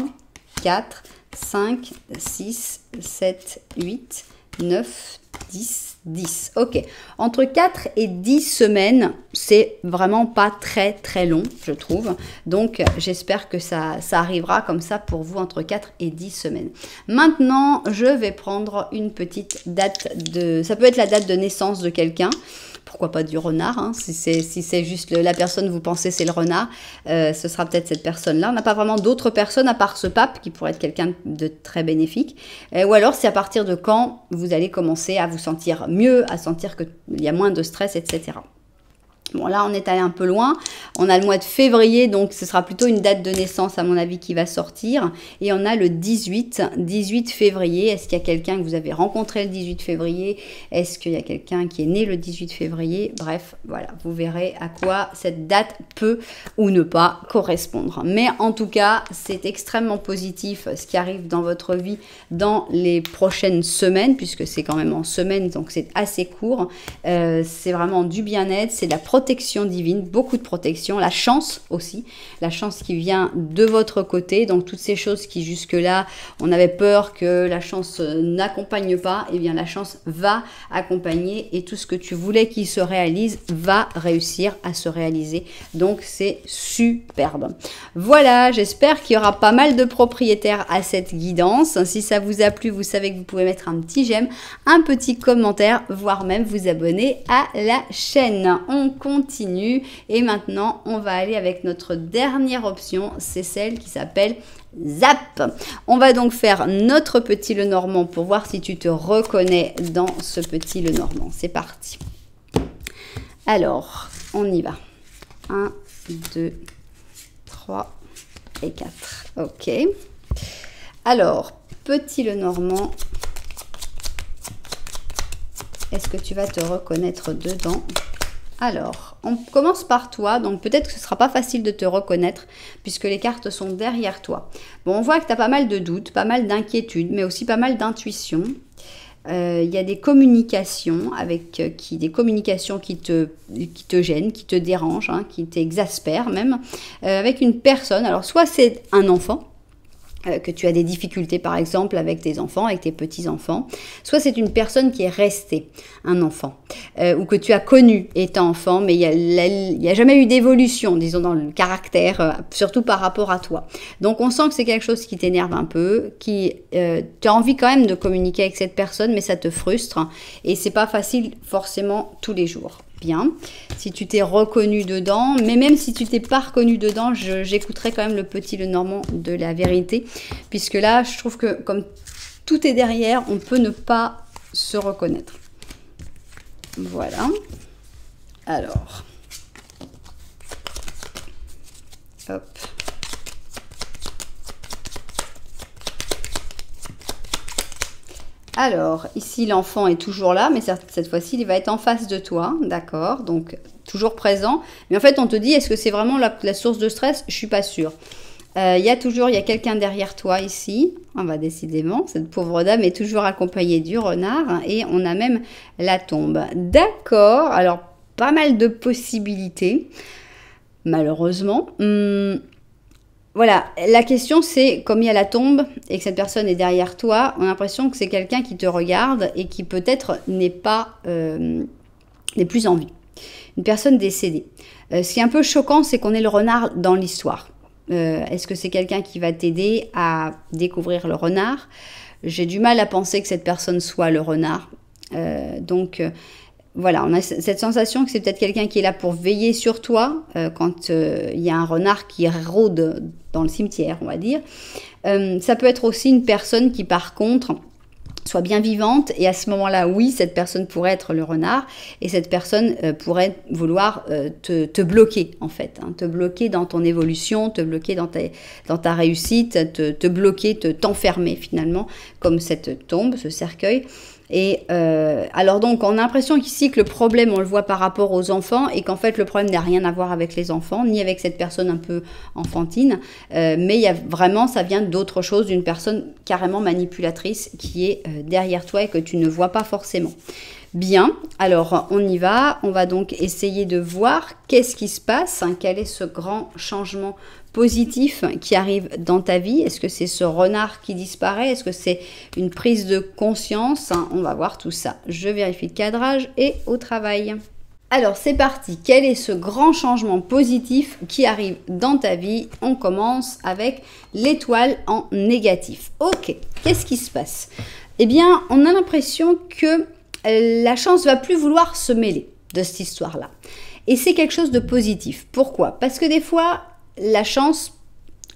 4, 5, 6, 7, 8, 9, 10, 10. Ok. Entre 4 et 10 semaines, c'est vraiment pas très très long, je trouve. Donc, j'espère que ça, ça arrivera comme ça pour vous entre 4 et 10 semaines. Maintenant, je vais prendre une petite date de... Ça peut être la date de naissance de quelqu'un pourquoi pas du renard, hein. si c'est si juste la personne, vous pensez c'est le renard, euh, ce sera peut-être cette personne-là. On n'a pas vraiment d'autres personnes à part ce pape qui pourrait être quelqu'un de très bénéfique. Euh, ou alors c'est à partir de quand vous allez commencer à vous sentir mieux, à sentir qu'il y a moins de stress, etc. Bon, là, on est allé un peu loin. On a le mois de février, donc ce sera plutôt une date de naissance, à mon avis, qui va sortir. Et on a le 18, 18 février. Est-ce qu'il y a quelqu'un que vous avez rencontré le 18 février? Est-ce qu'il y a quelqu'un qui est né le 18 février? Bref, voilà, vous verrez à quoi cette date peut ou ne pas correspondre. Mais en tout cas, c'est extrêmement positif ce qui arrive dans votre vie dans les prochaines semaines, puisque c'est quand même en semaine, donc c'est assez court. Euh, c'est vraiment du bien-être, c'est la protection divine, beaucoup de protection, la chance aussi, la chance qui vient de votre côté. Donc toutes ces choses qui jusque-là, on avait peur que la chance n'accompagne pas, et eh bien la chance va accompagner et tout ce que tu voulais qu'il se réalise va réussir à se réaliser. Donc c'est superbe. Voilà, j'espère qu'il y aura pas mal de propriétaires à cette guidance. Si ça vous a plu, vous savez que vous pouvez mettre un petit j'aime, un petit commentaire, voire même vous abonner à la chaîne. Continue. Et maintenant, on va aller avec notre dernière option, c'est celle qui s'appelle Zap. On va donc faire notre petit le normand pour voir si tu te reconnais dans ce petit le normand. C'est parti. Alors, on y va. 1, 2, 3 et 4. Ok. Alors, petit le Normand, est-ce que tu vas te reconnaître dedans? Alors, on commence par toi, donc peut-être que ce ne sera pas facile de te reconnaître puisque les cartes sont derrière toi. Bon, on voit que tu as pas mal de doutes, pas mal d'inquiétudes, mais aussi pas mal d'intuition. Euh, il y a des communications avec euh, qui des communications qui te gênent, qui te dérangent, hein, qui t'exaspèrent même euh, avec une personne. Alors soit c'est un enfant que tu as des difficultés par exemple avec tes enfants, avec tes petits-enfants, soit c'est une personne qui est restée un enfant, euh, ou que tu as connu étant enfant, mais il n'y a, jamais eu d'évolution, disons, dans le caractère, euh, surtout par rapport à toi. Donc on sent que c'est quelque chose qui t'énerve un peu, qui as envie quand même de communiquer avec cette personne, mais ça te frustre, et c'est pas facile forcément tous les jours Si tu t'es reconnu dedans, mais même si tu t'es pas reconnu dedans, j'écouterai quand même le petit le normand de la vérité, puisque là, je trouve que comme tout est derrière, on peut ne pas se reconnaître. Voilà. Alors. Hop. Alors, ici, l'enfant est toujours là, mais cette fois-ci, il va être en face de toi, d'accord Donc, toujours présent. Mais en fait, on te dit, est-ce que c'est vraiment la, source de stress? Je suis pas sûre. Euh, il y a toujours, il y a quelqu'un derrière toi ici. On va décidément, cette pauvre dame est toujours accompagnée du renard. Et on a même la tombe. D'accord, alors pas mal de possibilités, malheureusement. Hum, voilà, la question c'est, comme il y a la tombe et que cette personne est derrière toi, on a l'impression que c'est quelqu'un qui te regarde et qui peut-être n'est pas, euh, n'est plus en vie. Une personne décédée. Euh, ce qui est un peu choquant, c'est qu'on est le renard dans l'histoire. Euh, est-ce que c'est quelqu'un qui va t'aider à découvrir le renard? J'ai du mal à penser que cette personne soit le renard. donc, voilà, on a cette sensation que c'est peut-être quelqu'un qui est là pour veiller sur toi euh, quand euh, il y a un renard qui rôde dans le cimetière, on va dire. Euh, ça peut être aussi une personne qui, par contre, soit bien vivante et à ce moment-là, oui, cette personne pourrait être le renard et cette personne pourrait vouloir te, bloquer en fait, hein, te bloquer dans ton évolution, te bloquer dans ta, réussite, te, te bloquer, te t'enfermer finalement, comme cette tombe, ce cercueil. Et euh, alors donc, on a l'impression qu'ici que le problème, on le voit par rapport aux enfants, et qu'en fait, le problème n'a rien à voir avec les enfants, ni avec cette personne un peu enfantine, euh, mais il y a vraiment, ça vient d'autre chose, d'une personne carrément manipulatrice qui est euh, derrière toi et que tu ne vois pas forcément. Bien, alors on y va, on va donc essayer de voir qu'est-ce qui se passe, hein, quel est ce grand changement positif qui arrive dans ta vie? Est-ce que c'est ce renard qui disparaît? Est-ce que c'est une prise de conscience? Hein? On va voir tout ça. Je vérifie le cadrage et au travail. Alors c'est parti, quel est ce grand changement positif qui arrive dans ta vie? On commence avec l'étoile en négatif. Ok, qu'est-ce qui se passe? Eh bien, on a l'impression que la chance va plus vouloir se mêler de cette histoire-là. Et c'est quelque chose de positif. Pourquoi? Parce que des fois, la chance,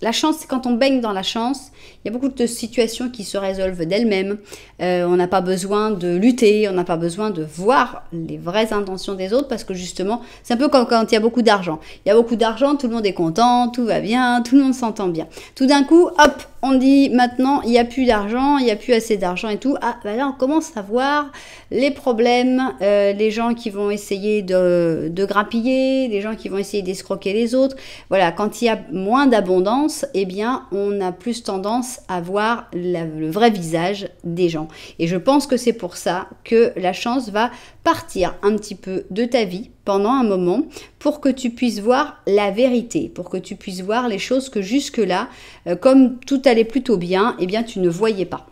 la chance, c'est quand on baigne dans la chance, il y a beaucoup de situations qui se résolvent d'elles-mêmes. Euh, on n'a pas besoin de lutter, on n'a pas besoin de voir les vraies intentions des autres parce que justement, c'est un peu comme quand il y a beaucoup d'argent. Il y a beaucoup d'argent, tout le monde est content, tout va bien, tout le monde s'entend bien. Tout d'un coup, hop, on dit maintenant il n'y a plus d'argent, il n'y a plus assez d'argent et tout. Ah, bah là on commence à voir les problèmes, euh, les gens qui vont essayer de, de, grappiller, les gens qui vont essayer d'escroquer les autres. Voilà, quand il y a moins d'abondance, eh bien on a plus tendance à voir le vrai visage des gens. Et je pense que c'est pour ça que la chance va partir un petit peu de ta vie pendant un moment pour que tu puisses voir la vérité, pour que tu puisses voir les choses que jusque-là, euh, comme tout allait plutôt bien, eh bien tu ne voyais pas.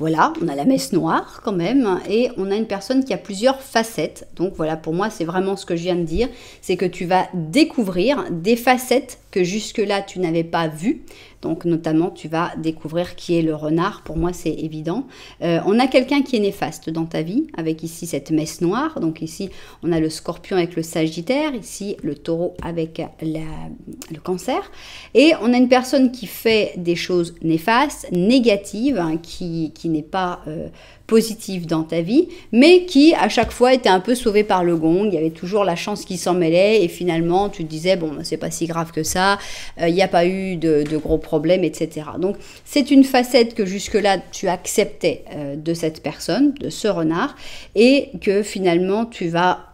Voilà, on a la messe noire quand même, et on a une personne qui a plusieurs facettes. Donc voilà, pour moi, c'est vraiment ce que je viens de dire, c'est que tu vas découvrir des facettes que jusque-là tu n'avais pas vues. Donc notamment, tu vas découvrir qui est le renard. Pour moi, c'est évident. Euh, on a quelqu'un qui est néfaste dans ta vie, avec ici cette messe noire. Donc ici, on a le scorpion avec le sagittaire, ici le taureau avec le cancer. Et on a une personne qui fait des choses néfastes, négatives, hein, qui, qui n'est pas... Euh, positive dans ta vie, mais qui à chaque fois était un peu sauvé par le gong. Il y avait toujours la chance qui s'en mêlait et finalement tu te disais bon c'est pas si grave que ça, euh, il n'y a pas eu de, gros problèmes, etc. Donc c'est une facette que jusque-là tu acceptais euh, de cette personne, de ce renard, et que finalement tu vas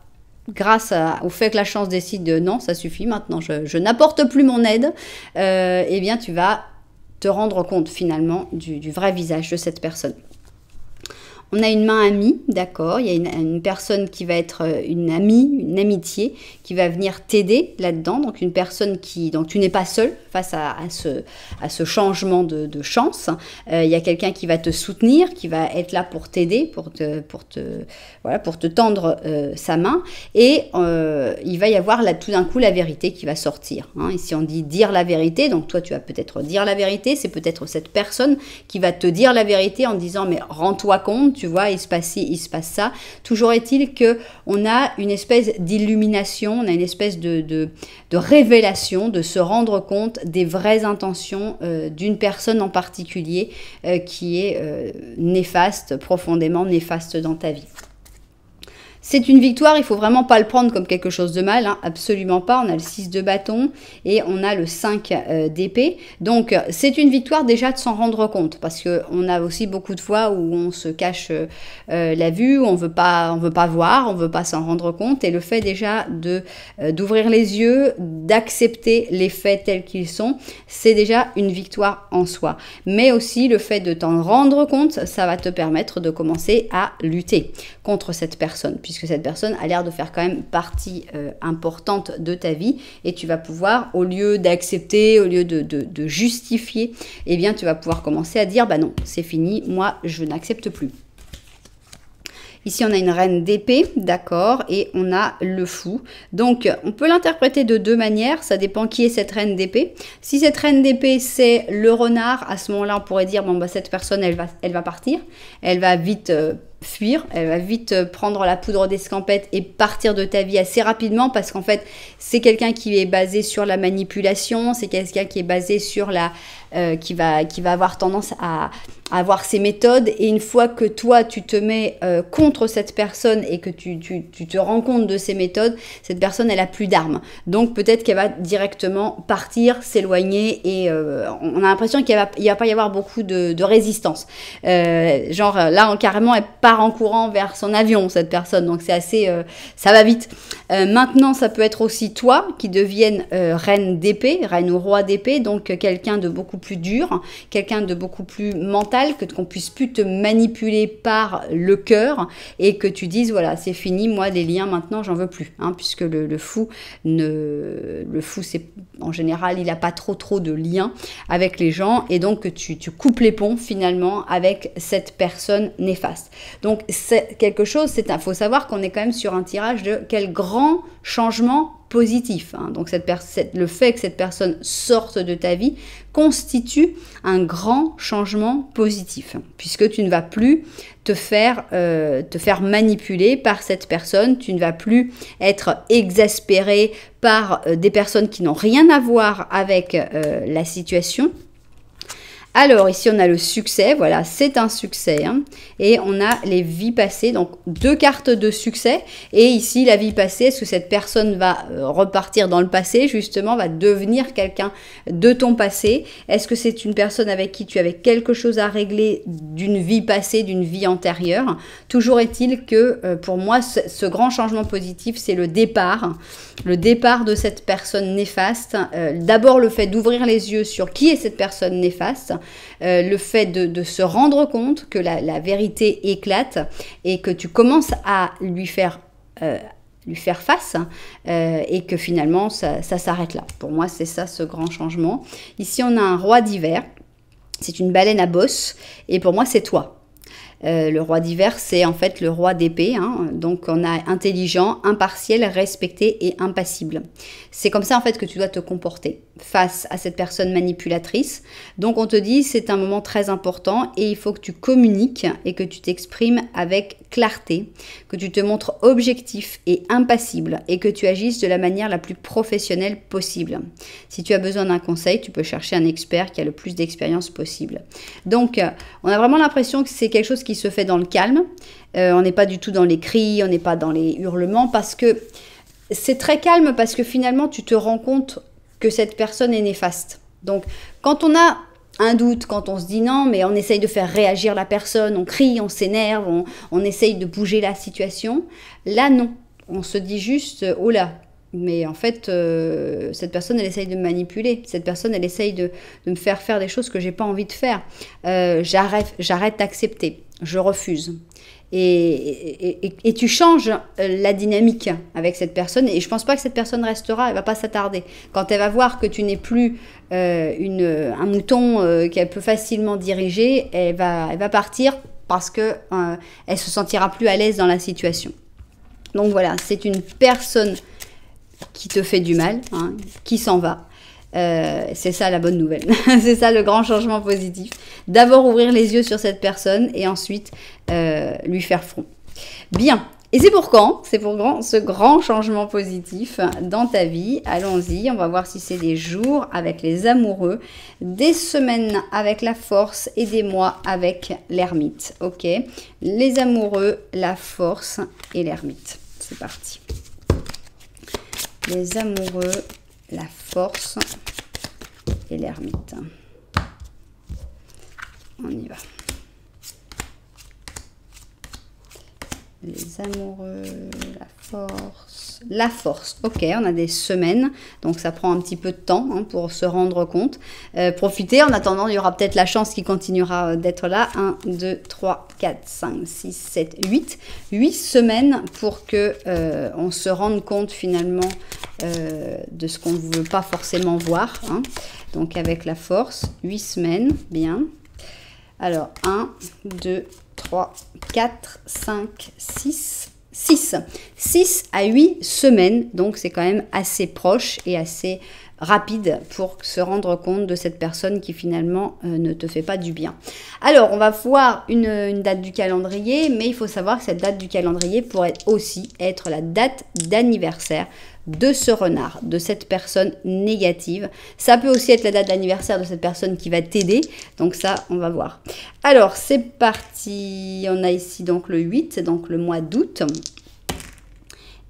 grâce au fait que la chance décide de non, ça suffit maintenant, je, n'apporte plus mon aide, euh, eh bien tu vas te rendre compte finalement du vrai visage de cette personne. On a une main amie, d'accord. Il y a une, personne qui va être euh, une amie, une amitié, qui va venir t'aider là-dedans. Donc une personne qui, donc tu n'es pas seul face à, ce, changement de, chance. Euh, il y a quelqu'un qui va te soutenir, qui va être là pour t'aider, pour te, voilà, pour te tendre euh, sa main. Et il va y avoir là tout d'un coup la vérité qui va sortir. Hein. Ici on dit dire la vérité. Donc toi tu vas peut-être dire la vérité. C'est peut-être cette personne qui va te dire la vérité en disant mais rends-toi compte tu vois, il se passe ci, il se passe ça. Toujours est-il que on a une espèce d'illumination, on a une espèce de, révélation, de se rendre compte des vraies intentions euh, d'une personne en particulier euh, qui est euh, néfaste, profondément néfaste dans ta vie. C'est une victoire, il faut vraiment pas le prendre comme quelque chose de mal, hein, absolument pas. On a le 6 de bâton et on a le 5 euh, d'épée. Donc c'est une victoire déjà de s'en rendre compte parce que on a aussi beaucoup de fois où on se cache euh, la vue, on veut pas, veut pas voir, on veut pas s'en rendre compte et le fait déjà euh, d'ouvrir les yeux, d'accepter les faits tels qu'ils sont, c'est déjà une victoire en soi. Mais aussi le fait de t'en rendre compte, ça va te permettre de commencer à lutter contre cette personne puisque cette personne a l'air de faire quand même partie euh, importante de ta vie et tu vas pouvoir, au lieu d'accepter, au lieu de, justifier, eh bien tu vas pouvoir commencer à dire bah non, c'est fini, moi je n'accepte plus. Ici, on a une reine d'épée, d'accord, et on a le fou. Donc, on peut l'interpréter de deux manières, ça dépend qui est cette reine d'épée. Si cette reine d'épée, c'est le renard, à ce moment-là, on pourrait dire, bon, bah, cette personne, elle va, elle va partir, elle va vite euh, fuir, elle va vite euh, prendre la poudre d'escampette et partir de ta vie assez rapidement parce qu'en fait c'est quelqu'un qui est basé sur la manipulation, c'est quelqu'un qui est basé sur la, euh, qui va qui va avoir tendance à, avoir ses méthodes et une fois que toi tu te mets euh, contre cette personne et que tu, tu, te rends compte de ses méthodes, cette personne elle a plus d'armes. Donc peut-être qu'elle va directement partir, s'éloigner et on a l'impression qu'il va, il va pas y avoir beaucoup de, résistance. genre là carrément elle part en courant vers son avion, cette personne. Donc c'est assez, euh, ça va vite. Euh, maintenant, ça peut être aussi toi qui devienne euh, reine d'épée, reine ou roi d'épée, donc quelqu'un de beaucoup plus dur, quelqu'un de beaucoup plus mental, que qu'on puisse plus te manipuler par le cœur et que tu dises voilà c'est fini, moi les liens maintenant j'en veux plus, hein, puisque le, fou ne, le fou c'est en général il n'a pas trop trop de liens avec les gens et donc tu, tu coupes les ponts finalement avec cette personne néfaste. Donc c'est quelque chose, il faut savoir qu'on est quand même sur un tirage de quel grand changement positif. Hein. Donc le fait que cette personne sorte de ta vie constitue un grand changement positif, puisque tu ne vas plus te faire, euh, manipuler par cette personne, tu ne vas plus être exaspéré par euh, des personnes qui n'ont rien à voir avec euh, la situation alors ici on a le succès, voilà c'est un succès. Hein. Et on a les vies passées, donc deux cartes de succès. Et ici la vie passée, est-ce que cette personne va euh, repartir dans le passé justement, va devenir quelqu'un de ton passé? Est-ce que c'est une personne avec qui tu avais quelque chose à régler d'une vie passée, d'une vie antérieure? Toujours est-il que euh, pour moi ce, grand changement positif c'est le départ, le départ de cette personne néfaste. Euh, d'abord le fait d'ouvrir les yeux sur qui est cette personne néfaste euh, le fait de, se rendre compte que la, vérité éclate et que tu commences à lui faire euh, face euh, et que finalement ça s'arrête là. Pour moi, c'est ça ce grand changement. Ici, on a un roi d'hiver. C'est une baleine à bosse et pour moi, c'est toi. Euh, le roi d'hiver, c'est en fait le roi d'épée. Hein. Donc on a intelligent, impartiel, respecté et impassible. C'est comme ça en fait que tu dois te comporter face à cette personne manipulatrice. Donc on te dit c'est un moment très important et il faut que tu communiques et que tu t'exprimes avec clarté, que tu te montres objectif et impassible et que tu agisses de la manière la plus professionnelle possible. Si tu as besoin d'un conseil, tu peux chercher un expert qui a le plus d'expérience possible. Donc on a vraiment l'impression que c'est quelque chose qui qui se fait dans le calme. Euh, on n'est pas du tout dans les cris, on n'est pas dans les hurlements parce que c'est très calme parce que finalement tu te rends compte que cette personne est néfaste. Donc quand on a un doute, quand on se dit non, mais on essaye de faire réagir la personne, on crie, on s'énerve, on, on, essaye de bouger la situation, là non. On se dit juste, oh là, mais en fait, euh, cette personne, elle essaye de me manipuler. Cette personne, elle essaye de, me faire faire des choses que j'ai pas envie de faire. Euh, j'arrête, j'arrête d'accepter. Je refuse. Et, tu changes euh, la dynamique avec cette personne. Et je pense pas que cette personne restera. Elle va pas s'attarder. Quand elle va voir que tu n'es plus une, un mouton qu'elle peut facilement diriger, elle va, elle va partir parce que elle se sentira plus à l'aise dans la situation. Donc voilà, c'est une personne qui te fait du mal, hein, qui s'en va. Euh, c'est ça la bonne nouvelle. c'est ça le grand changement positif. D'abord ouvrir les yeux sur cette personne et ensuite euh, lui faire front. Bien. Et c'est pour quand? C'est pour grand, ce grand changement positif dans ta vie. Allons-y, on va voir si c'est des jours avec les amoureux, des semaines avec la force et des mois avec l'ermite. Ok? Les amoureux, la force et l'ermite. C'est parti les amoureux, la force et l'ermite. On y va. Les amoureux, la force. La force, ok, on a des semaines, donc ça prend un petit peu de temps hein, pour se rendre compte. Euh, profitez, en attendant, il y aura peut-être la chance qui continuera d'être là. 1, 2, 3, 4, 5, 6, 7, 8. 8 semaines pour que euh, on se rende compte finalement euh, de ce qu'on ne veut pas forcément voir. Hein. Donc avec la force, 8 semaines, bien. Alors 1, 2, 3, 4, 5, 6, 6. 6 à 8 semaines, donc c'est quand même assez proche et assez rapide pour se rendre compte de cette personne qui finalement euh, ne te fait pas du bien. Alors, on va voir une, une, date du calendrier, mais il faut savoir que cette date du calendrier pourrait aussi être la date d'anniversaire de ce renard, de cette personne négative. Ça peut aussi être la date d'anniversaire de cette personne qui va t'aider. Donc ça, on va voir. Alors, c'est parti. On a ici donc le 8, donc le mois d'août.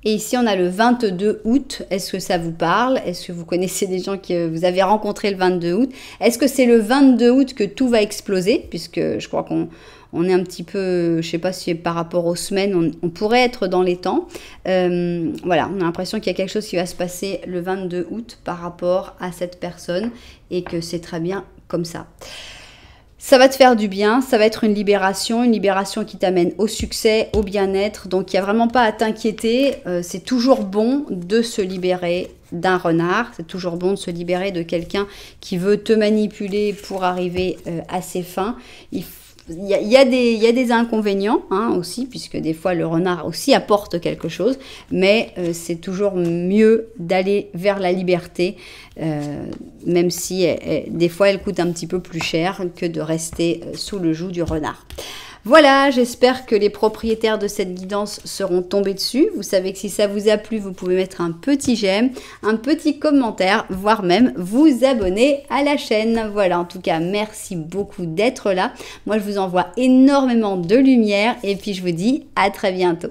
Et ici, on a le 22 août. Est-ce que ça vous parle? Est-ce que vous connaissez des gens que vous avez rencontrés le 22 août? Est-ce que c'est le 22 août que tout va exploser? Puisque je crois qu'on on est un petit peu, je sais pas si par rapport aux semaines, on, pourrait être dans les temps. Euh, voilà, on a l'impression qu'il y a quelque chose qui va se passer le 22 août par rapport à cette personne et que c'est très bien comme ça. Ça va te faire du bien, ça va être une libération, une libération qui t'amène au succès, au bien-être. Donc il n'y a vraiment pas à t'inquiéter. Euh, c'est toujours bon de se libérer d'un renard. C'est toujours bon de se libérer de quelqu'un qui veut te manipuler pour arriver euh, à ses fins. Il il y, a, des, inconvénients hein, aussi, puisque des fois le renard aussi apporte quelque chose, mais euh, c'est toujours mieux d'aller vers la liberté, euh, même si des fois elle coûte un petit peu plus cher que de rester euh, sous le joug du renard. Voilà, j'espère que les propriétaires de cette guidance seront tombés dessus. Vous savez que si ça vous a plu, vous pouvez mettre un petit j'aime, un petit commentaire, voire même vous abonner à la chaîne. Voilà, en tout cas, merci beaucoup d'être là. Moi, je vous envoie énormément de lumière et puis je vous dis à très bientôt.